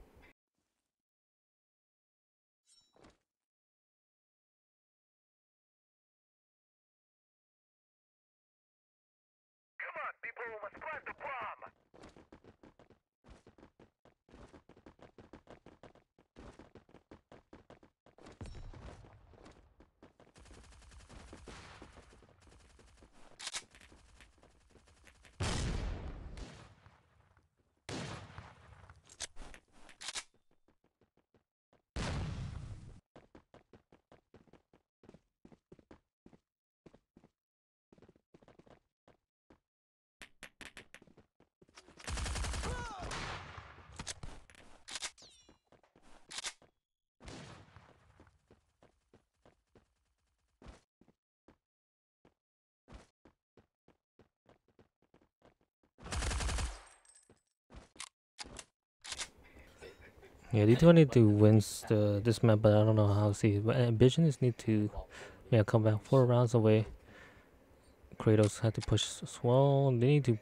Yeah, D2R need to win the this map, but I don't know how. See, but uh, Ambition is need to yeah come back four rounds away. Kratos had to push s- Swell. They need to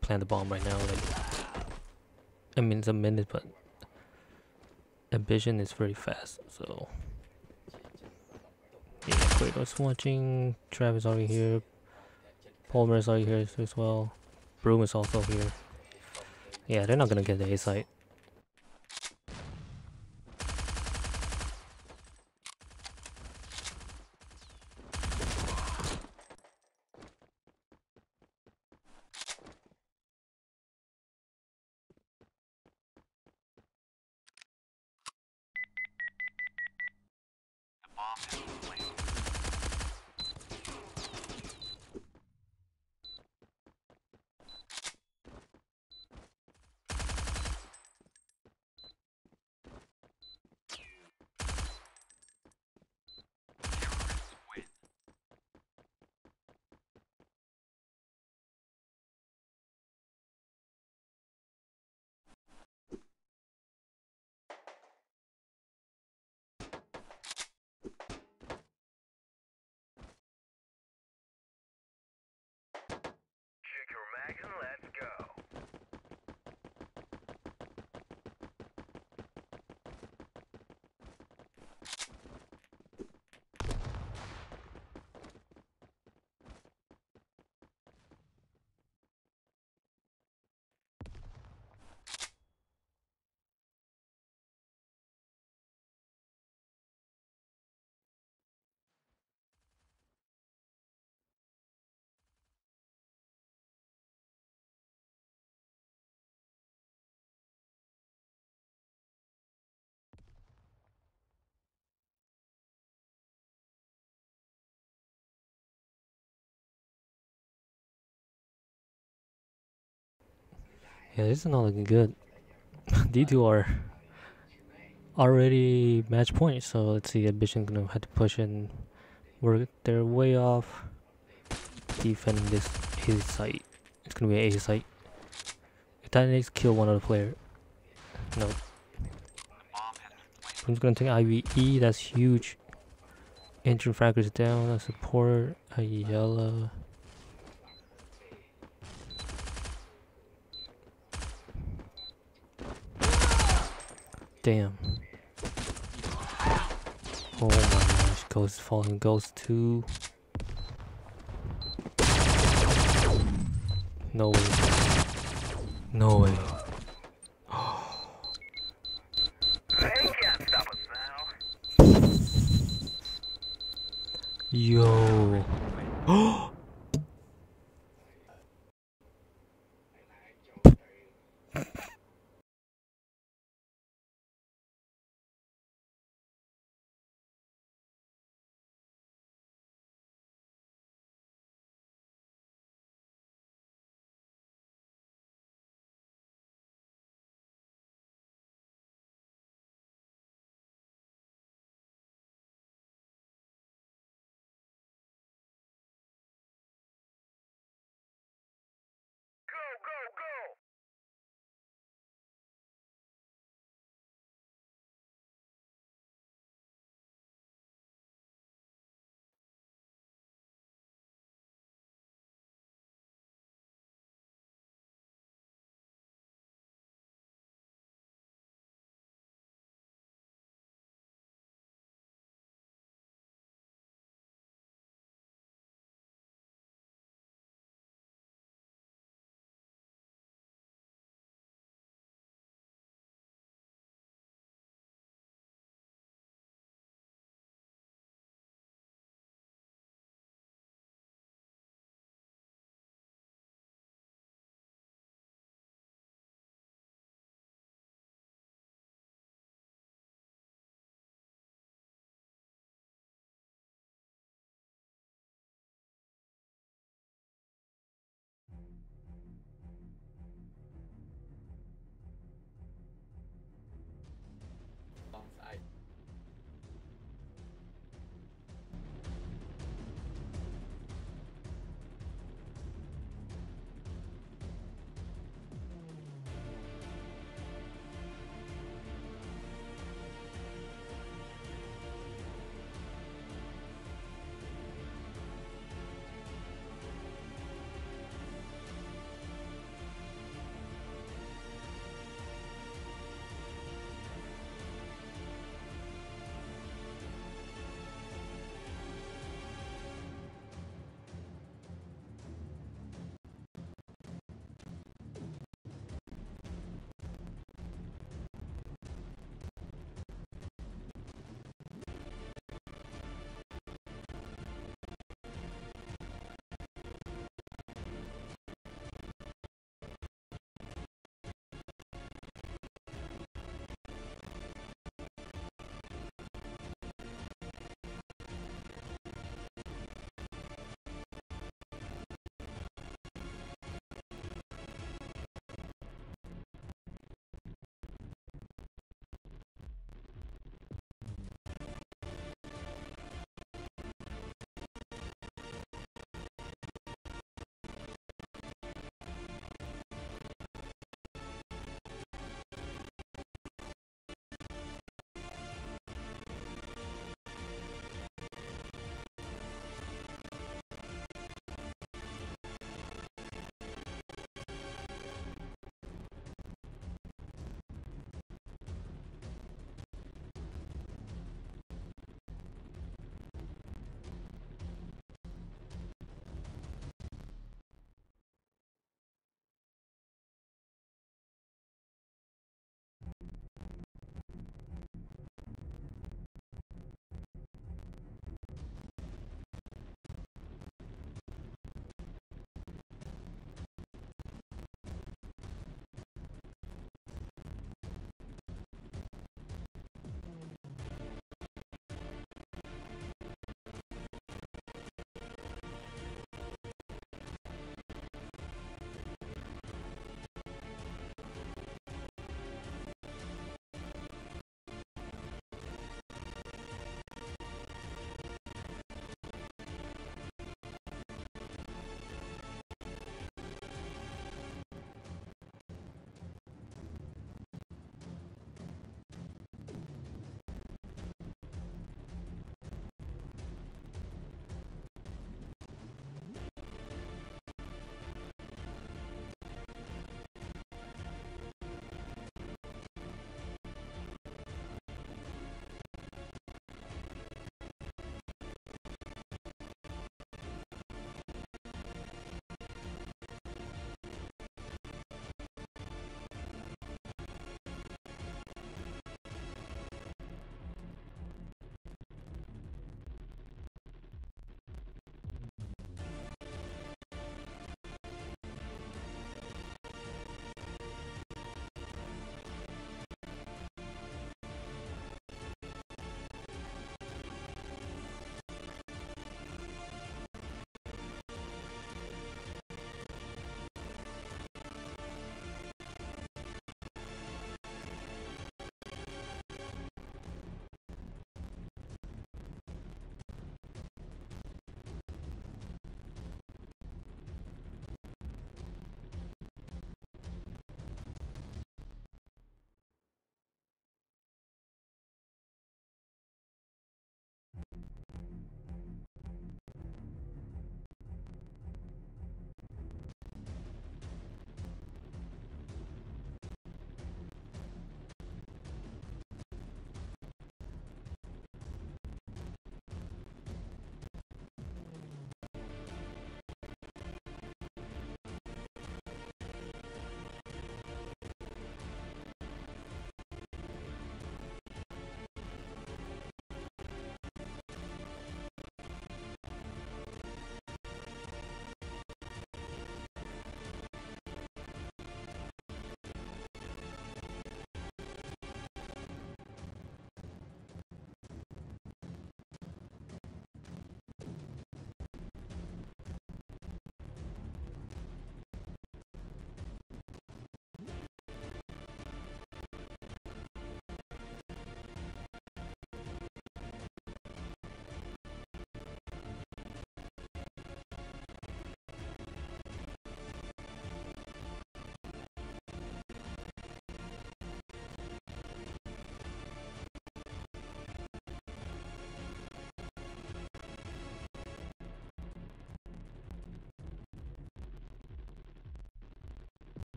plant the bomb right now. Like, I mean, it's a minute, but Ambition is very fast. So yeah, Kratos watching. Travis already here. Palmer is already here as- as well. Broom is also here. Yeah, they're not gonna get the A site. Yeah, this is not looking good. D2R already match point, so let's see. Ambition gonna have to push and work their way off defending this A site. It's gonna be an A site. If needs kill one other player. No, just gonna take IVE. That's huge. Entry fraggers down. A support. Ayala. Damn. Oh my gosh, Ghost falling Ghost 2. No way. No way.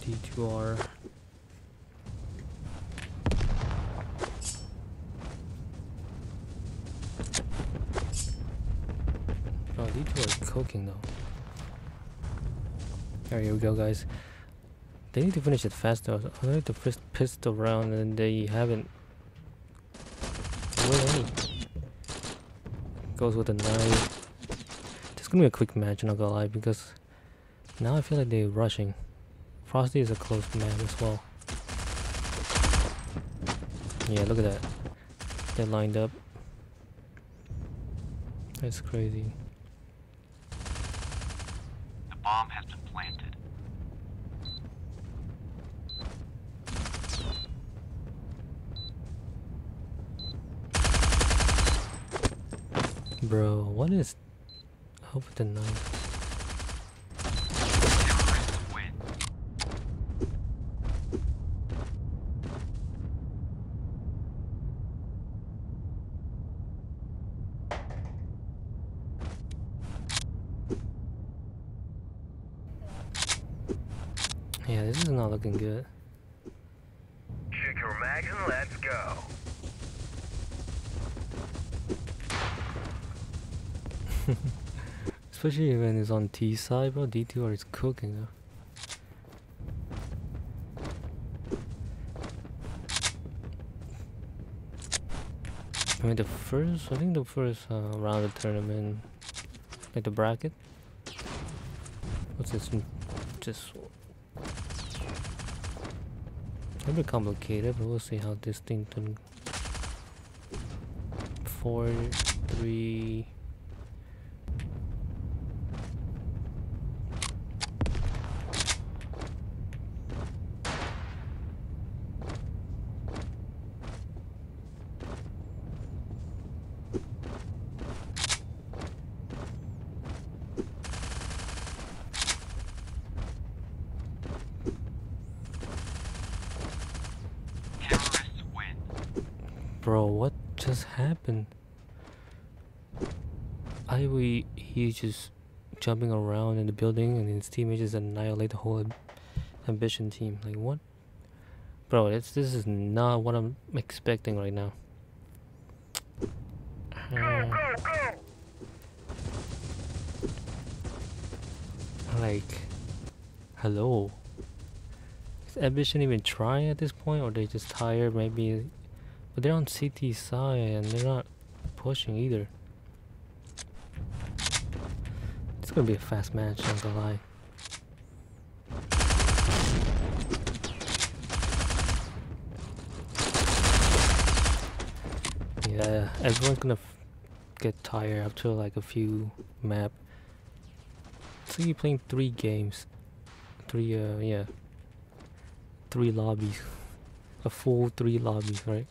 D2R. Oh, D2R is cooking though. Alright, here we go, guys. They need to finish it faster. I like the first pistol round and they haven't. Goes with a knife. It's gonna be a quick match, not gonna lie, because now I feel like they're rushing. Frosty is a close man as well. Yeah, look at that. They're lined up. That's crazy. The bomb has been planted. Bro, what is up with the knife? Terrorists win. Yeah, this is not looking good. Your mags and let's go. Especially when it's on T side, bro. D2R is cooking though. I mean, the first, I think the first uh, round of tournament, like the bracket. What's this? Just a bit complicated, but we'll see how this thing turns. Four, three. Terrorists win. Bro, what just happened? I we he just jumping around in the building and his teammates just annihilate the whole ambition team. Like what? Bro, it's this is not what I'm expecting right now. Uh, like, hello. Is ambition even trying at this point, or they just tired? Maybe, but they're on CT side and they're not pushing either. It's gonna be a fast match, not gonna lie. Yeah, everyone's gonna get tired after like a few map. So you're playing three games, three uh yeah, three lobbies, a full three lobbies, right?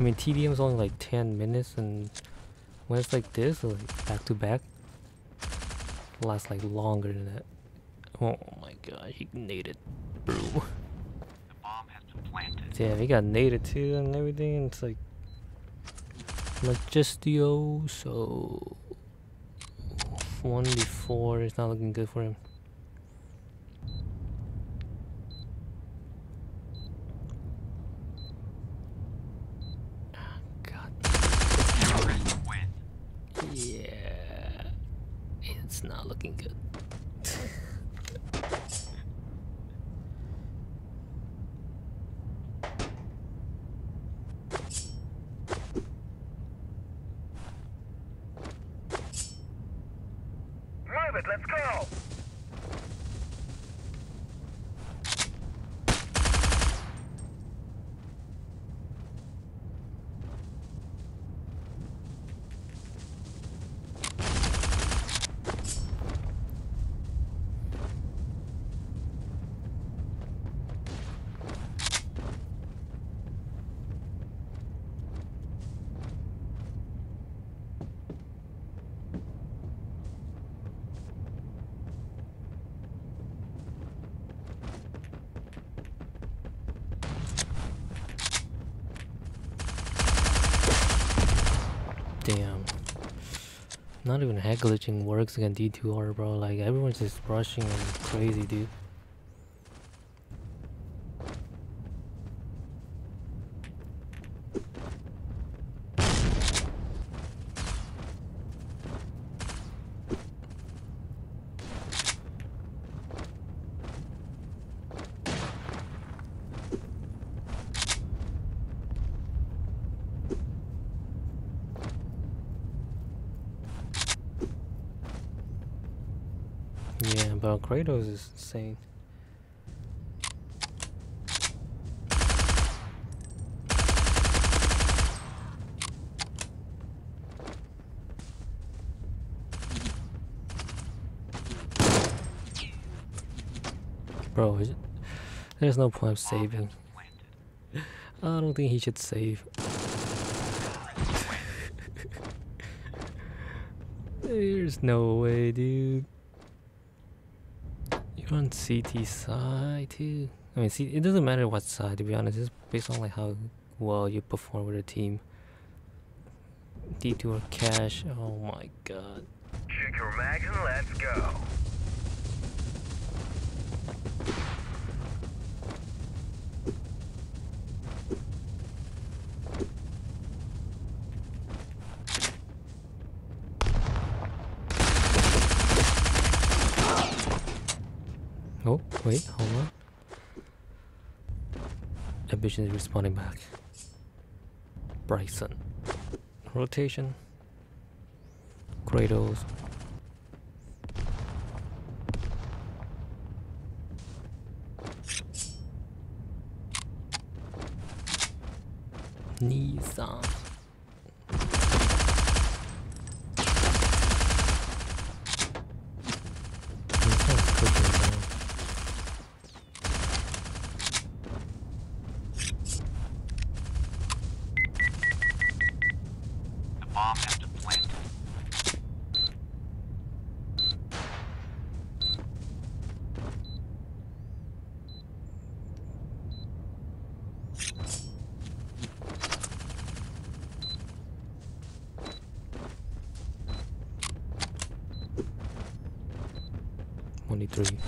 I mean TDM is only like ten minutes, and when it's like this, like back to back, lasts like longer than that. Oh my god, he naded, bro. The bomb has been planted. Damn, he got naded too and everything. And it's like Magistio, so one before it's not looking good for him. God, Terrorists win. yeah, it's not looking Damn. Not even head glitching works against D2R, bro. Like everyone's just rushing and crazy, dude. Yeah, Kratos is insane. Bro, is- there's no point of saving. I don't think he should save. There's no way, dude. You're on CT side too. I mean, see, it doesn't matter what side. To be honest, it's based on like how well you perform with a team. D2 cash. Oh my god. Check your mags and let's go. Oh, wait, hold on. Is responding back. Bryson. Rotation. Cradles. Nissan. Nissan's cooking, bro. The bomb has been planted. Twenty-three.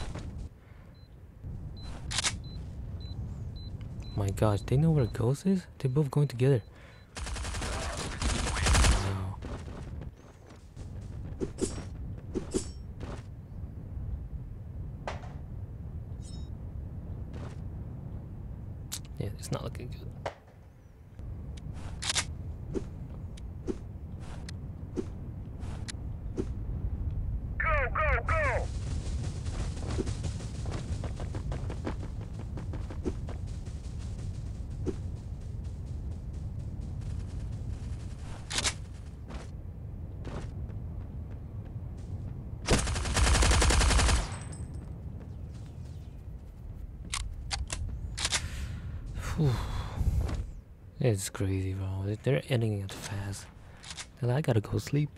My gosh, they know where Ghost is? They're both going together. Wow. Yeah, it's not looking good. Go, go, go! Whew. It's crazy, bro. They- They're ending it fast. They're like, I gotta go sleep.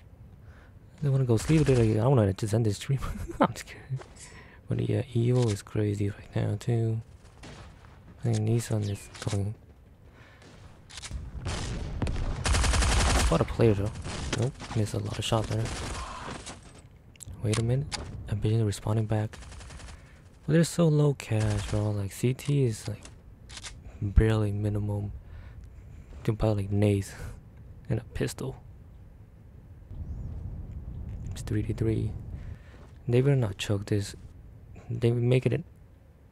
They wanna go sleep. They're like, I wanna just end this stream. I'm kidding. But yeah, Evil is crazy right now too. I think Nissan is going. What a player though. Nope, missed a lot of shots there. Wait a minute. I'm Ambition responding back. But they're so low cash, bro. Like CT is like barely minimum. Can buy like nades and a pistol. It's 3d3. They better not choke this. They make it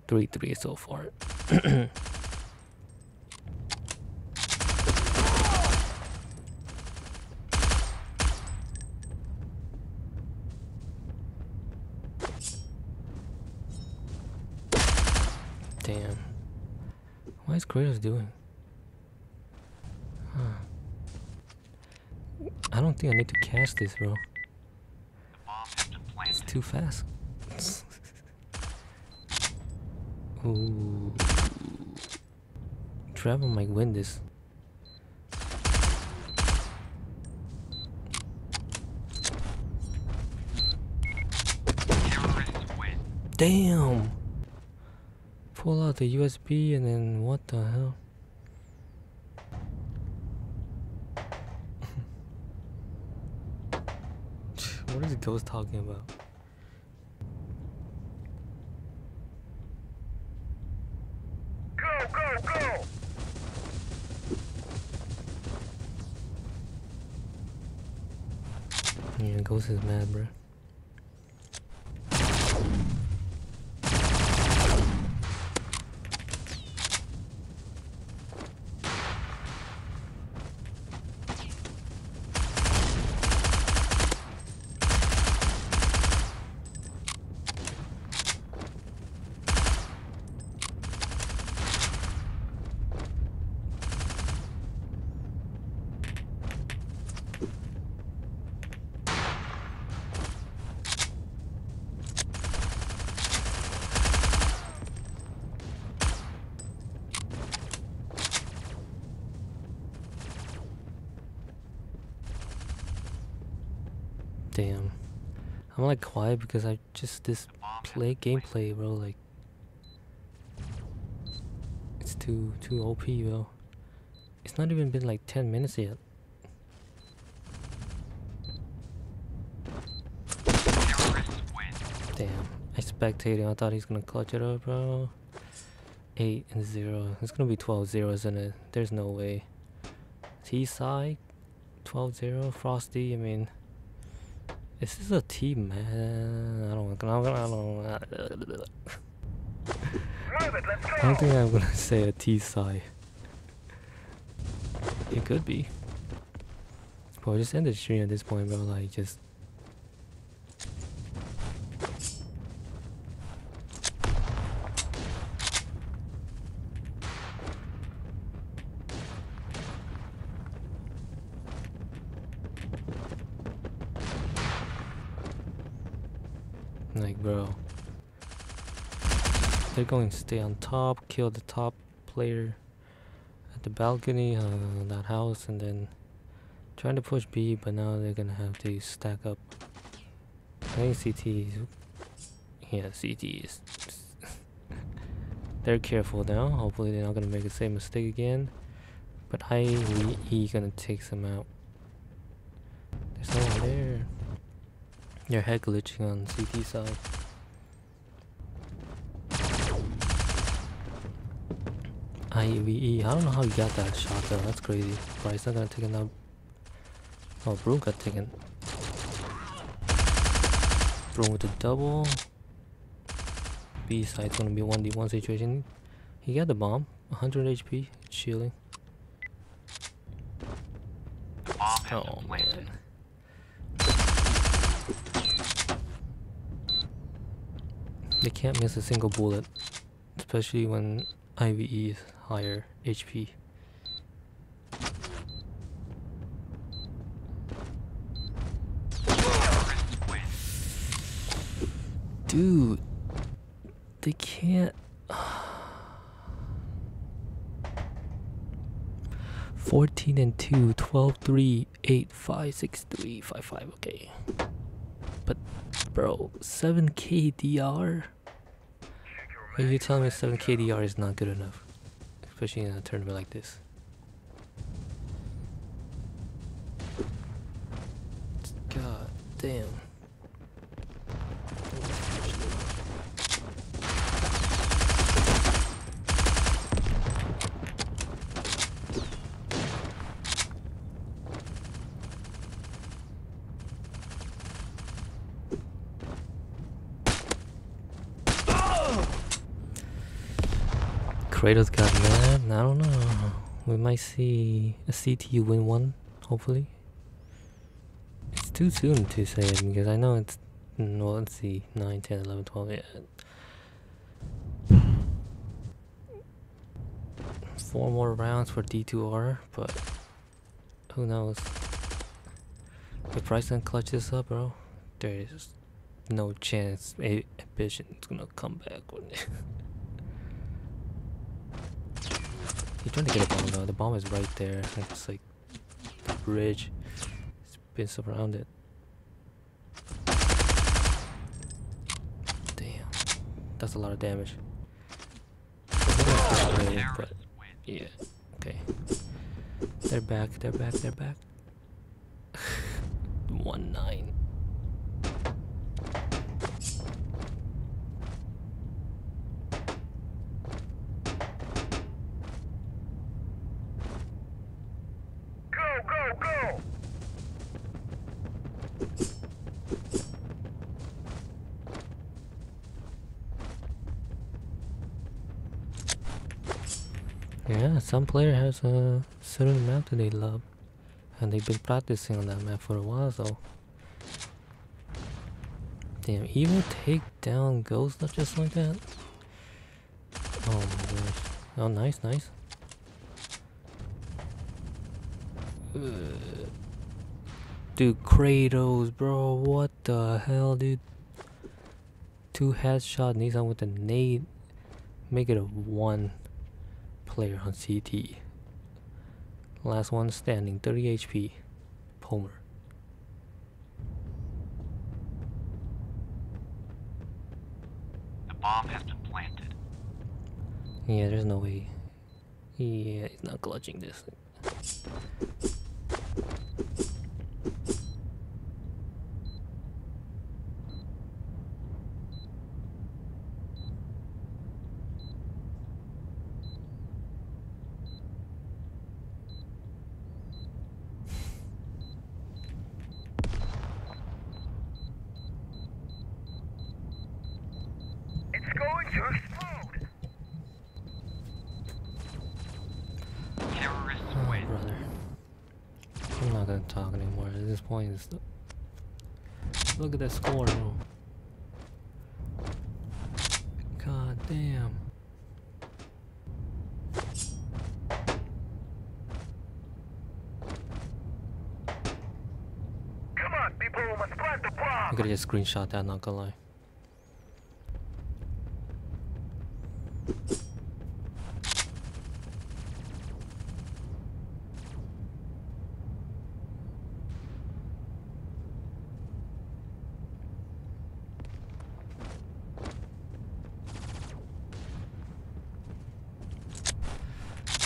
3 3 so far. Damn. What is Kratos doing? Huh. I don't think I need to cast this, bro. It's too fast. Ooh. Trevor might win this. Damn! Pull out the USB and then what the hell? What is the Ghost talking about? Go, go, go! Yeah, Ghost is mad, bro. Damn. I'm like quiet because I just this play gameplay, bro. Like it's too too OP, bro. It's not even been like 10 minutes yet. Damn. I spectated. I thought he's gonna clutch it up, bro. 8 and 0. It's gonna be 12 0, isn't it? There's no way. T side 12 0. Frosty, I mean. This is a team, man. I don't. I don't. I don't, it, let's I don't think I'm gonna say a T side. It could be. Bro, just end the stream at this point, bro. Like, just. Like, bro. They're going to stay on top, kill the top player at the balcony, uh, that house, and then trying to push B, but now they're gonna have to stack up. I think CT is. Yeah, CT is. they're careful now. Hopefully, they're not gonna make the same mistake again. But I E gonna take some out. There's no one there. They're head glitching on CT side. IVE. I don't know how you got that shot though. That's crazy. Bryce not gonna take it now. Oh, Broom got taken. Broom with the double. B side's gonna be 1v1 situation. He got the bomb. 100 HP. Chilling. The bomb has Oh man. They can't miss a single bullet, especially when IVE is higher HP. Dude, they can't. Fourteen and 2, 12, 3, 8, 5, 6, 3, 5, 5, okay. But, bro, 7 KDR? Are you telling me 7 KDR is not good enough? Especially in a tournament like this. God damn. Kratos got mad. I don't know. We might see a CTU win one, hopefully. It's too soon to say it because I know it's. Well, let's see. 9, 10, 11, 12. Yeah. Four more rounds for D2R, but who knows? If Bryson clutches up, bro, there is no chance a Ambition's gonna come back He's trying to get a bomb though. The bomb is right there. It's like the bridge. It's been surrounded. Damn. That's a lot of damage. But yeah. Okay. They're back, they're back, they're back. 1-9. Some player has a certain map that they love, and they've been practicing on that map for a while. So, damn, even take down ghosts not just like that. Oh my gosh! Oh, nice, nice. Uh, Dude, Kratos, bro, what the hell, dude? Two headshot, one with a nade. Make it a one player on CT. Last one standing, 30 HP. Palmer. The bomb has been planted. Yeah, there's no way. Yeah, he's not clutching this. It's going to explode! Terrorists Oh, win. brother. I'm not gonna talk anymore. At this look at that score. God damn. Come on, people, must plant the I could just screenshot that, not gonna lie.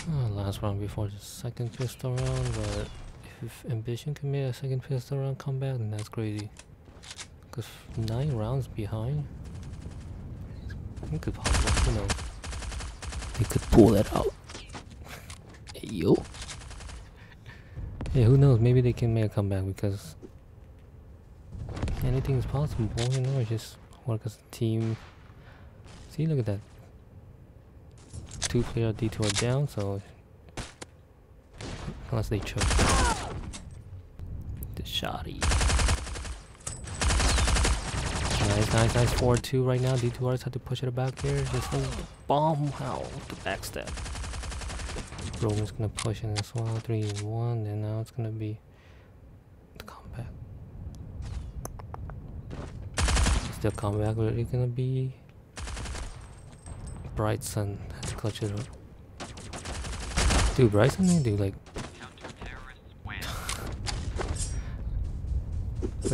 Oh, last round before the second pistol round, but if Ambition can make a second pistol round comeback, then that's crazy. Cause nine rounds behind, it could possible. Who knows? They could pull that out. hey, yo. Yeah, who knows? Maybe they can make a comeback because anything is possible. You know, just work as a team. See, look at that. Two player D2R down, so unless they choke. The shotty. Nice, nice, nice. 4 2 right now. D2Rs had to push it back here. Just a bomb. How? The backstab. Roman's gonna push in as well. 3 1. And now it's gonna be the comeback. Still comeback, but it's gonna be Bryson. To clutch it up. Dude, Sun didn't do like.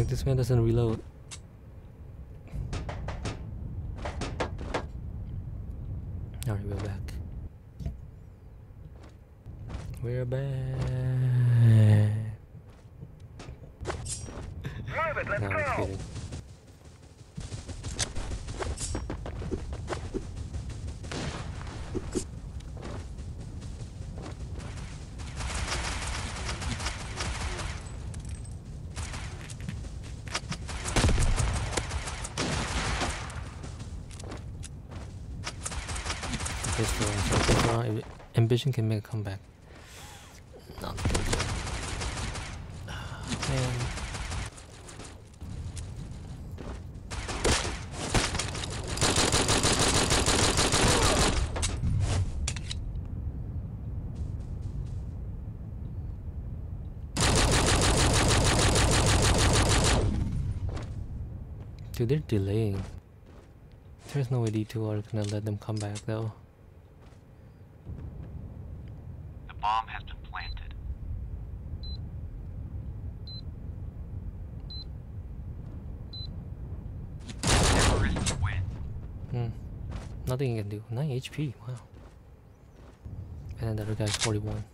Like this man doesn't reload. Alright, we're back. We're back. Move it, let's No, I'm go! kidding. Pistol round, so pistol round, if can make a comeback. Not. Man. Dude, they're delaying. There's no way D2R gonna let them come back though. The bomb has been planted. Terrorists win. Hmm. Nothing you can do. 9 HP, wow. And then the other guy's 41.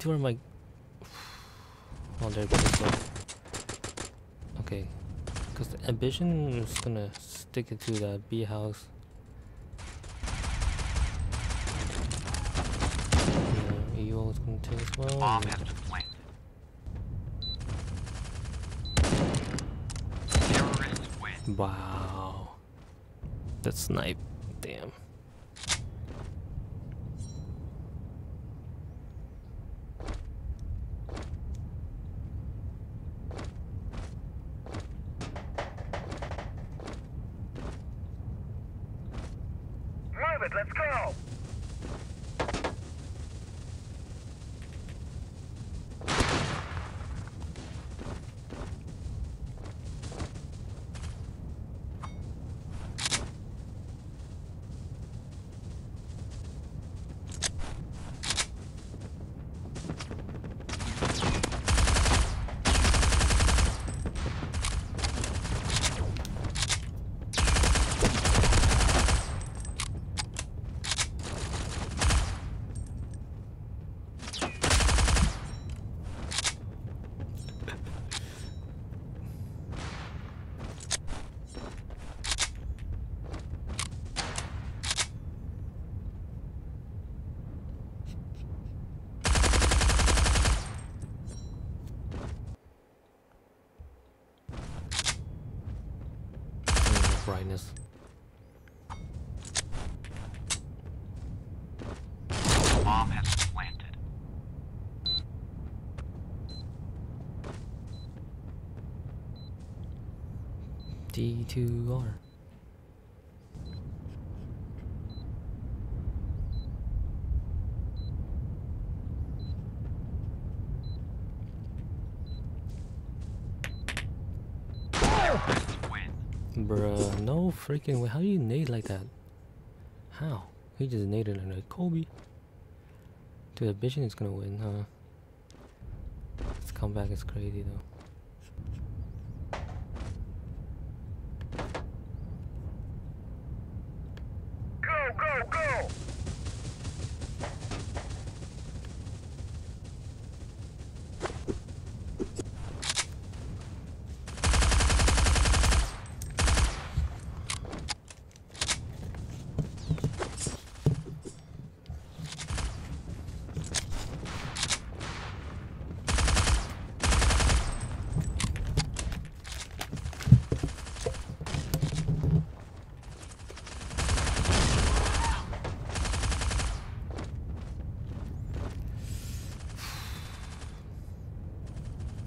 D2R might. Oh, there goes go. Okay, because the ambition is gonna stick it to that B house. Yeah, EO is gonna take as well. Bomb has been planted. Wow. That snipe. Damn. Move it, let's go! Mm, brightness. Bomb has been planted. D2R. Terrorists. Bruh, no freaking way. How do you nade like that? How? He just naded a Kobe. Dude, the vision is gonna win, huh? This comeback is crazy though. Go, go, go!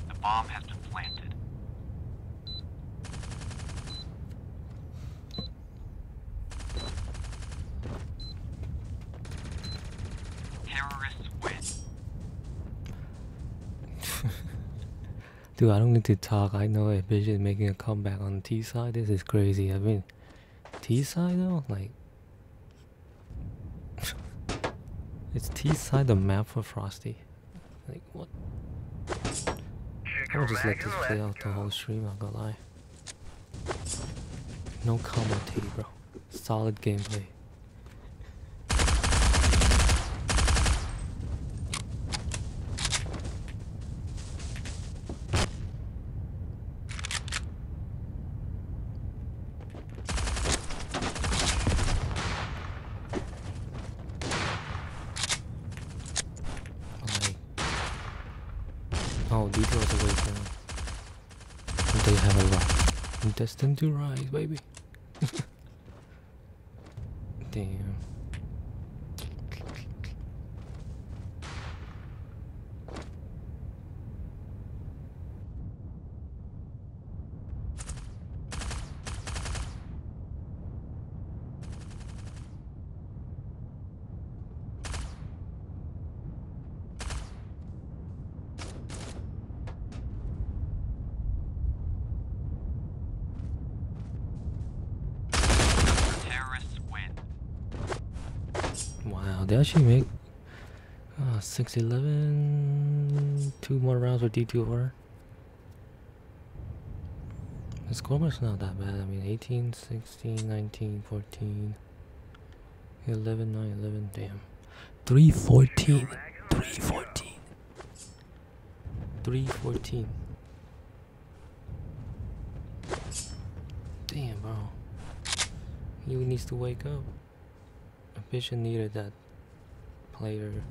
The bomb has been planted. Terrorists win. Dude, I don't need to talk. I know if Vision is making a comeback on T side. This is crazy. I mean, T side though, like, it's T side the map for Frosty. Like what? Gonna just let this play out the whole stream. I'm gonna lie. No commentate, bro. Solid gameplay. Like, oh, details away from. They have a lot. I'm destined to rise, baby. Damn. Terrorists win. Actually make uh, 611. Two more rounds with D2R. The score is not that bad. I mean, 18, 16, 19, 14, 11, 9, 11. Damn. 314. 314. 314. Damn, bro. He needs to wake up. Ambition needed that player.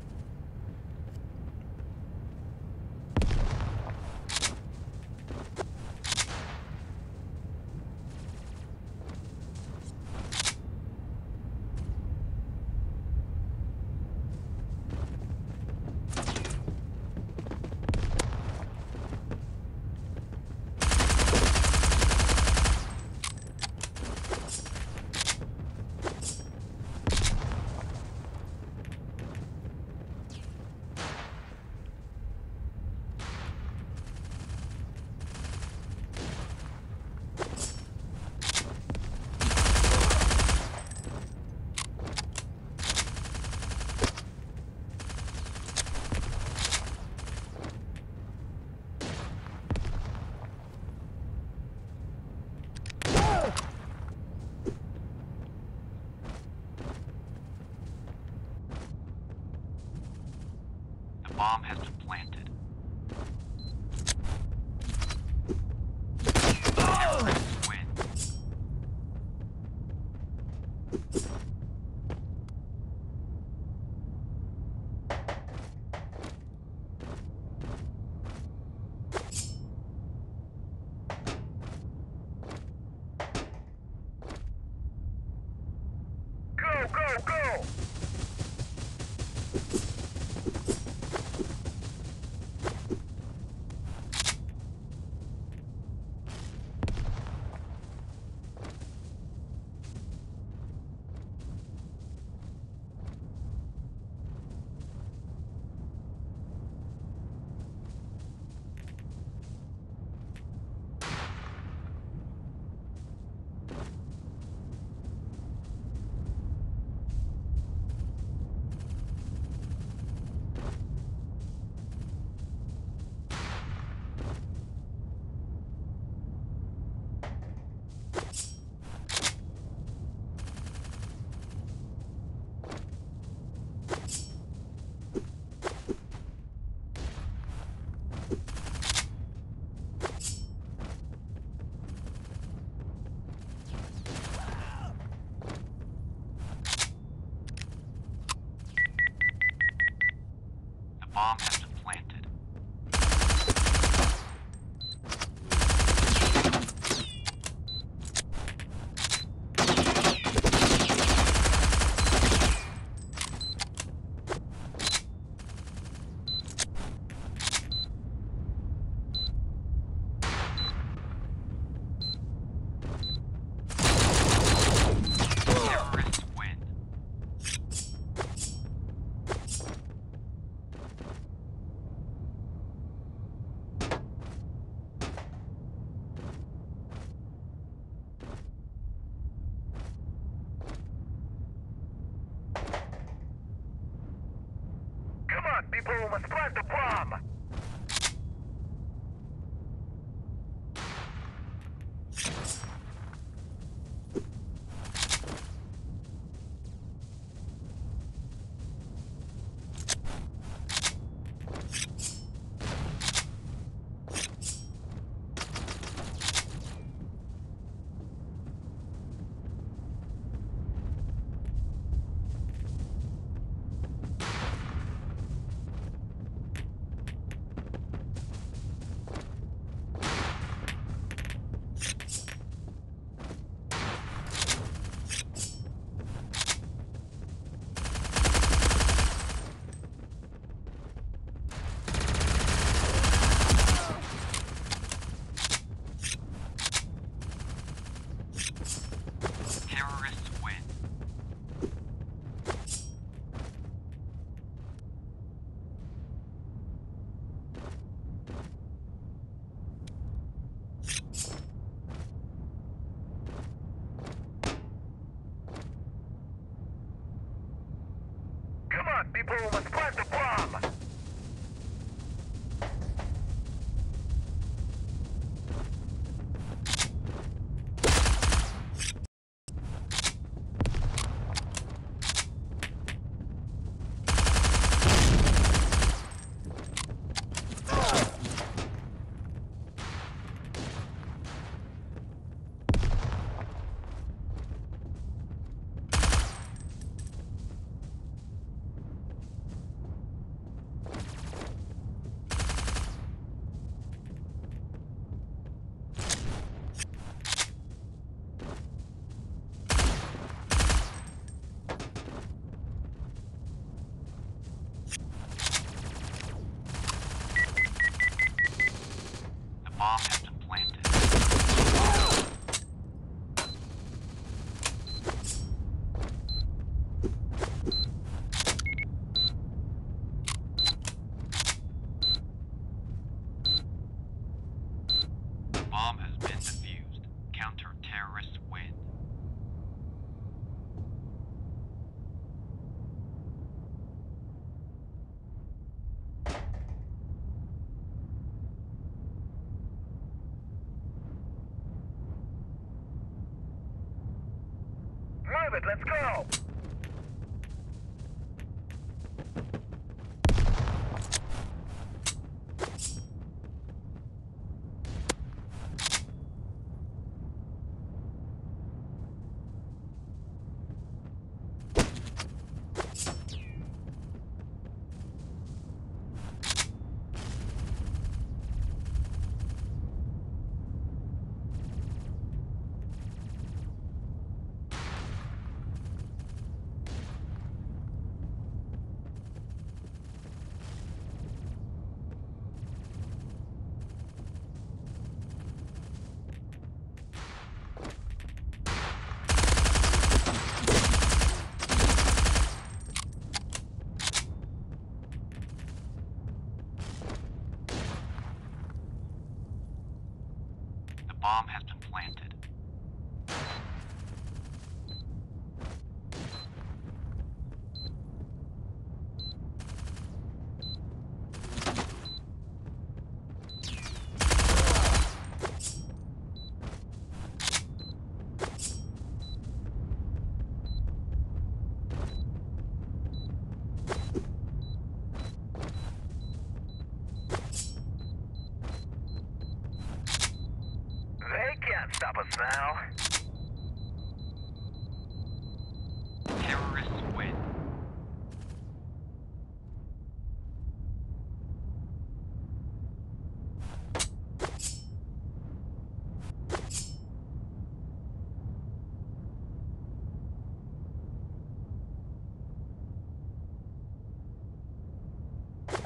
People, we Let's go!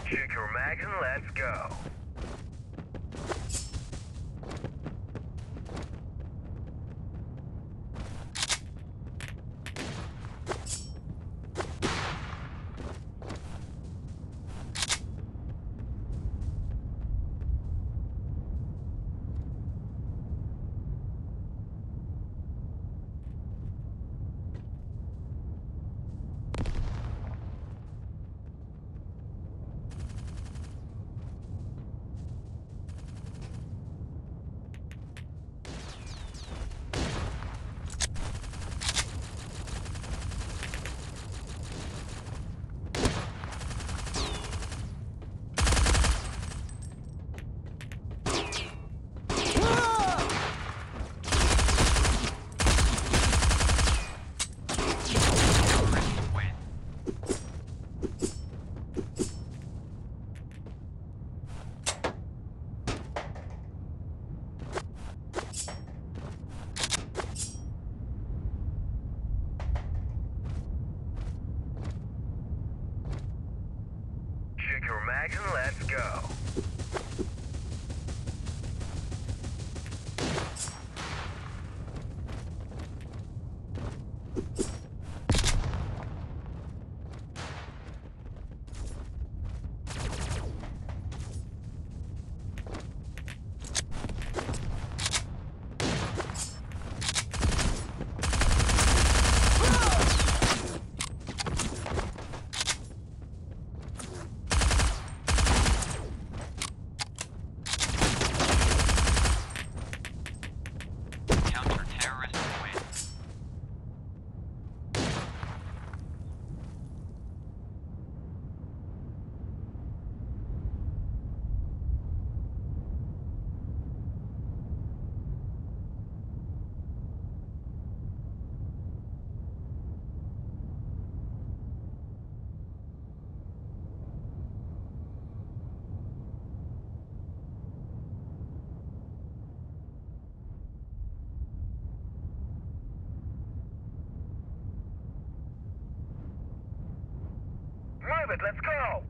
Shoot your mags and let's go. Let's go.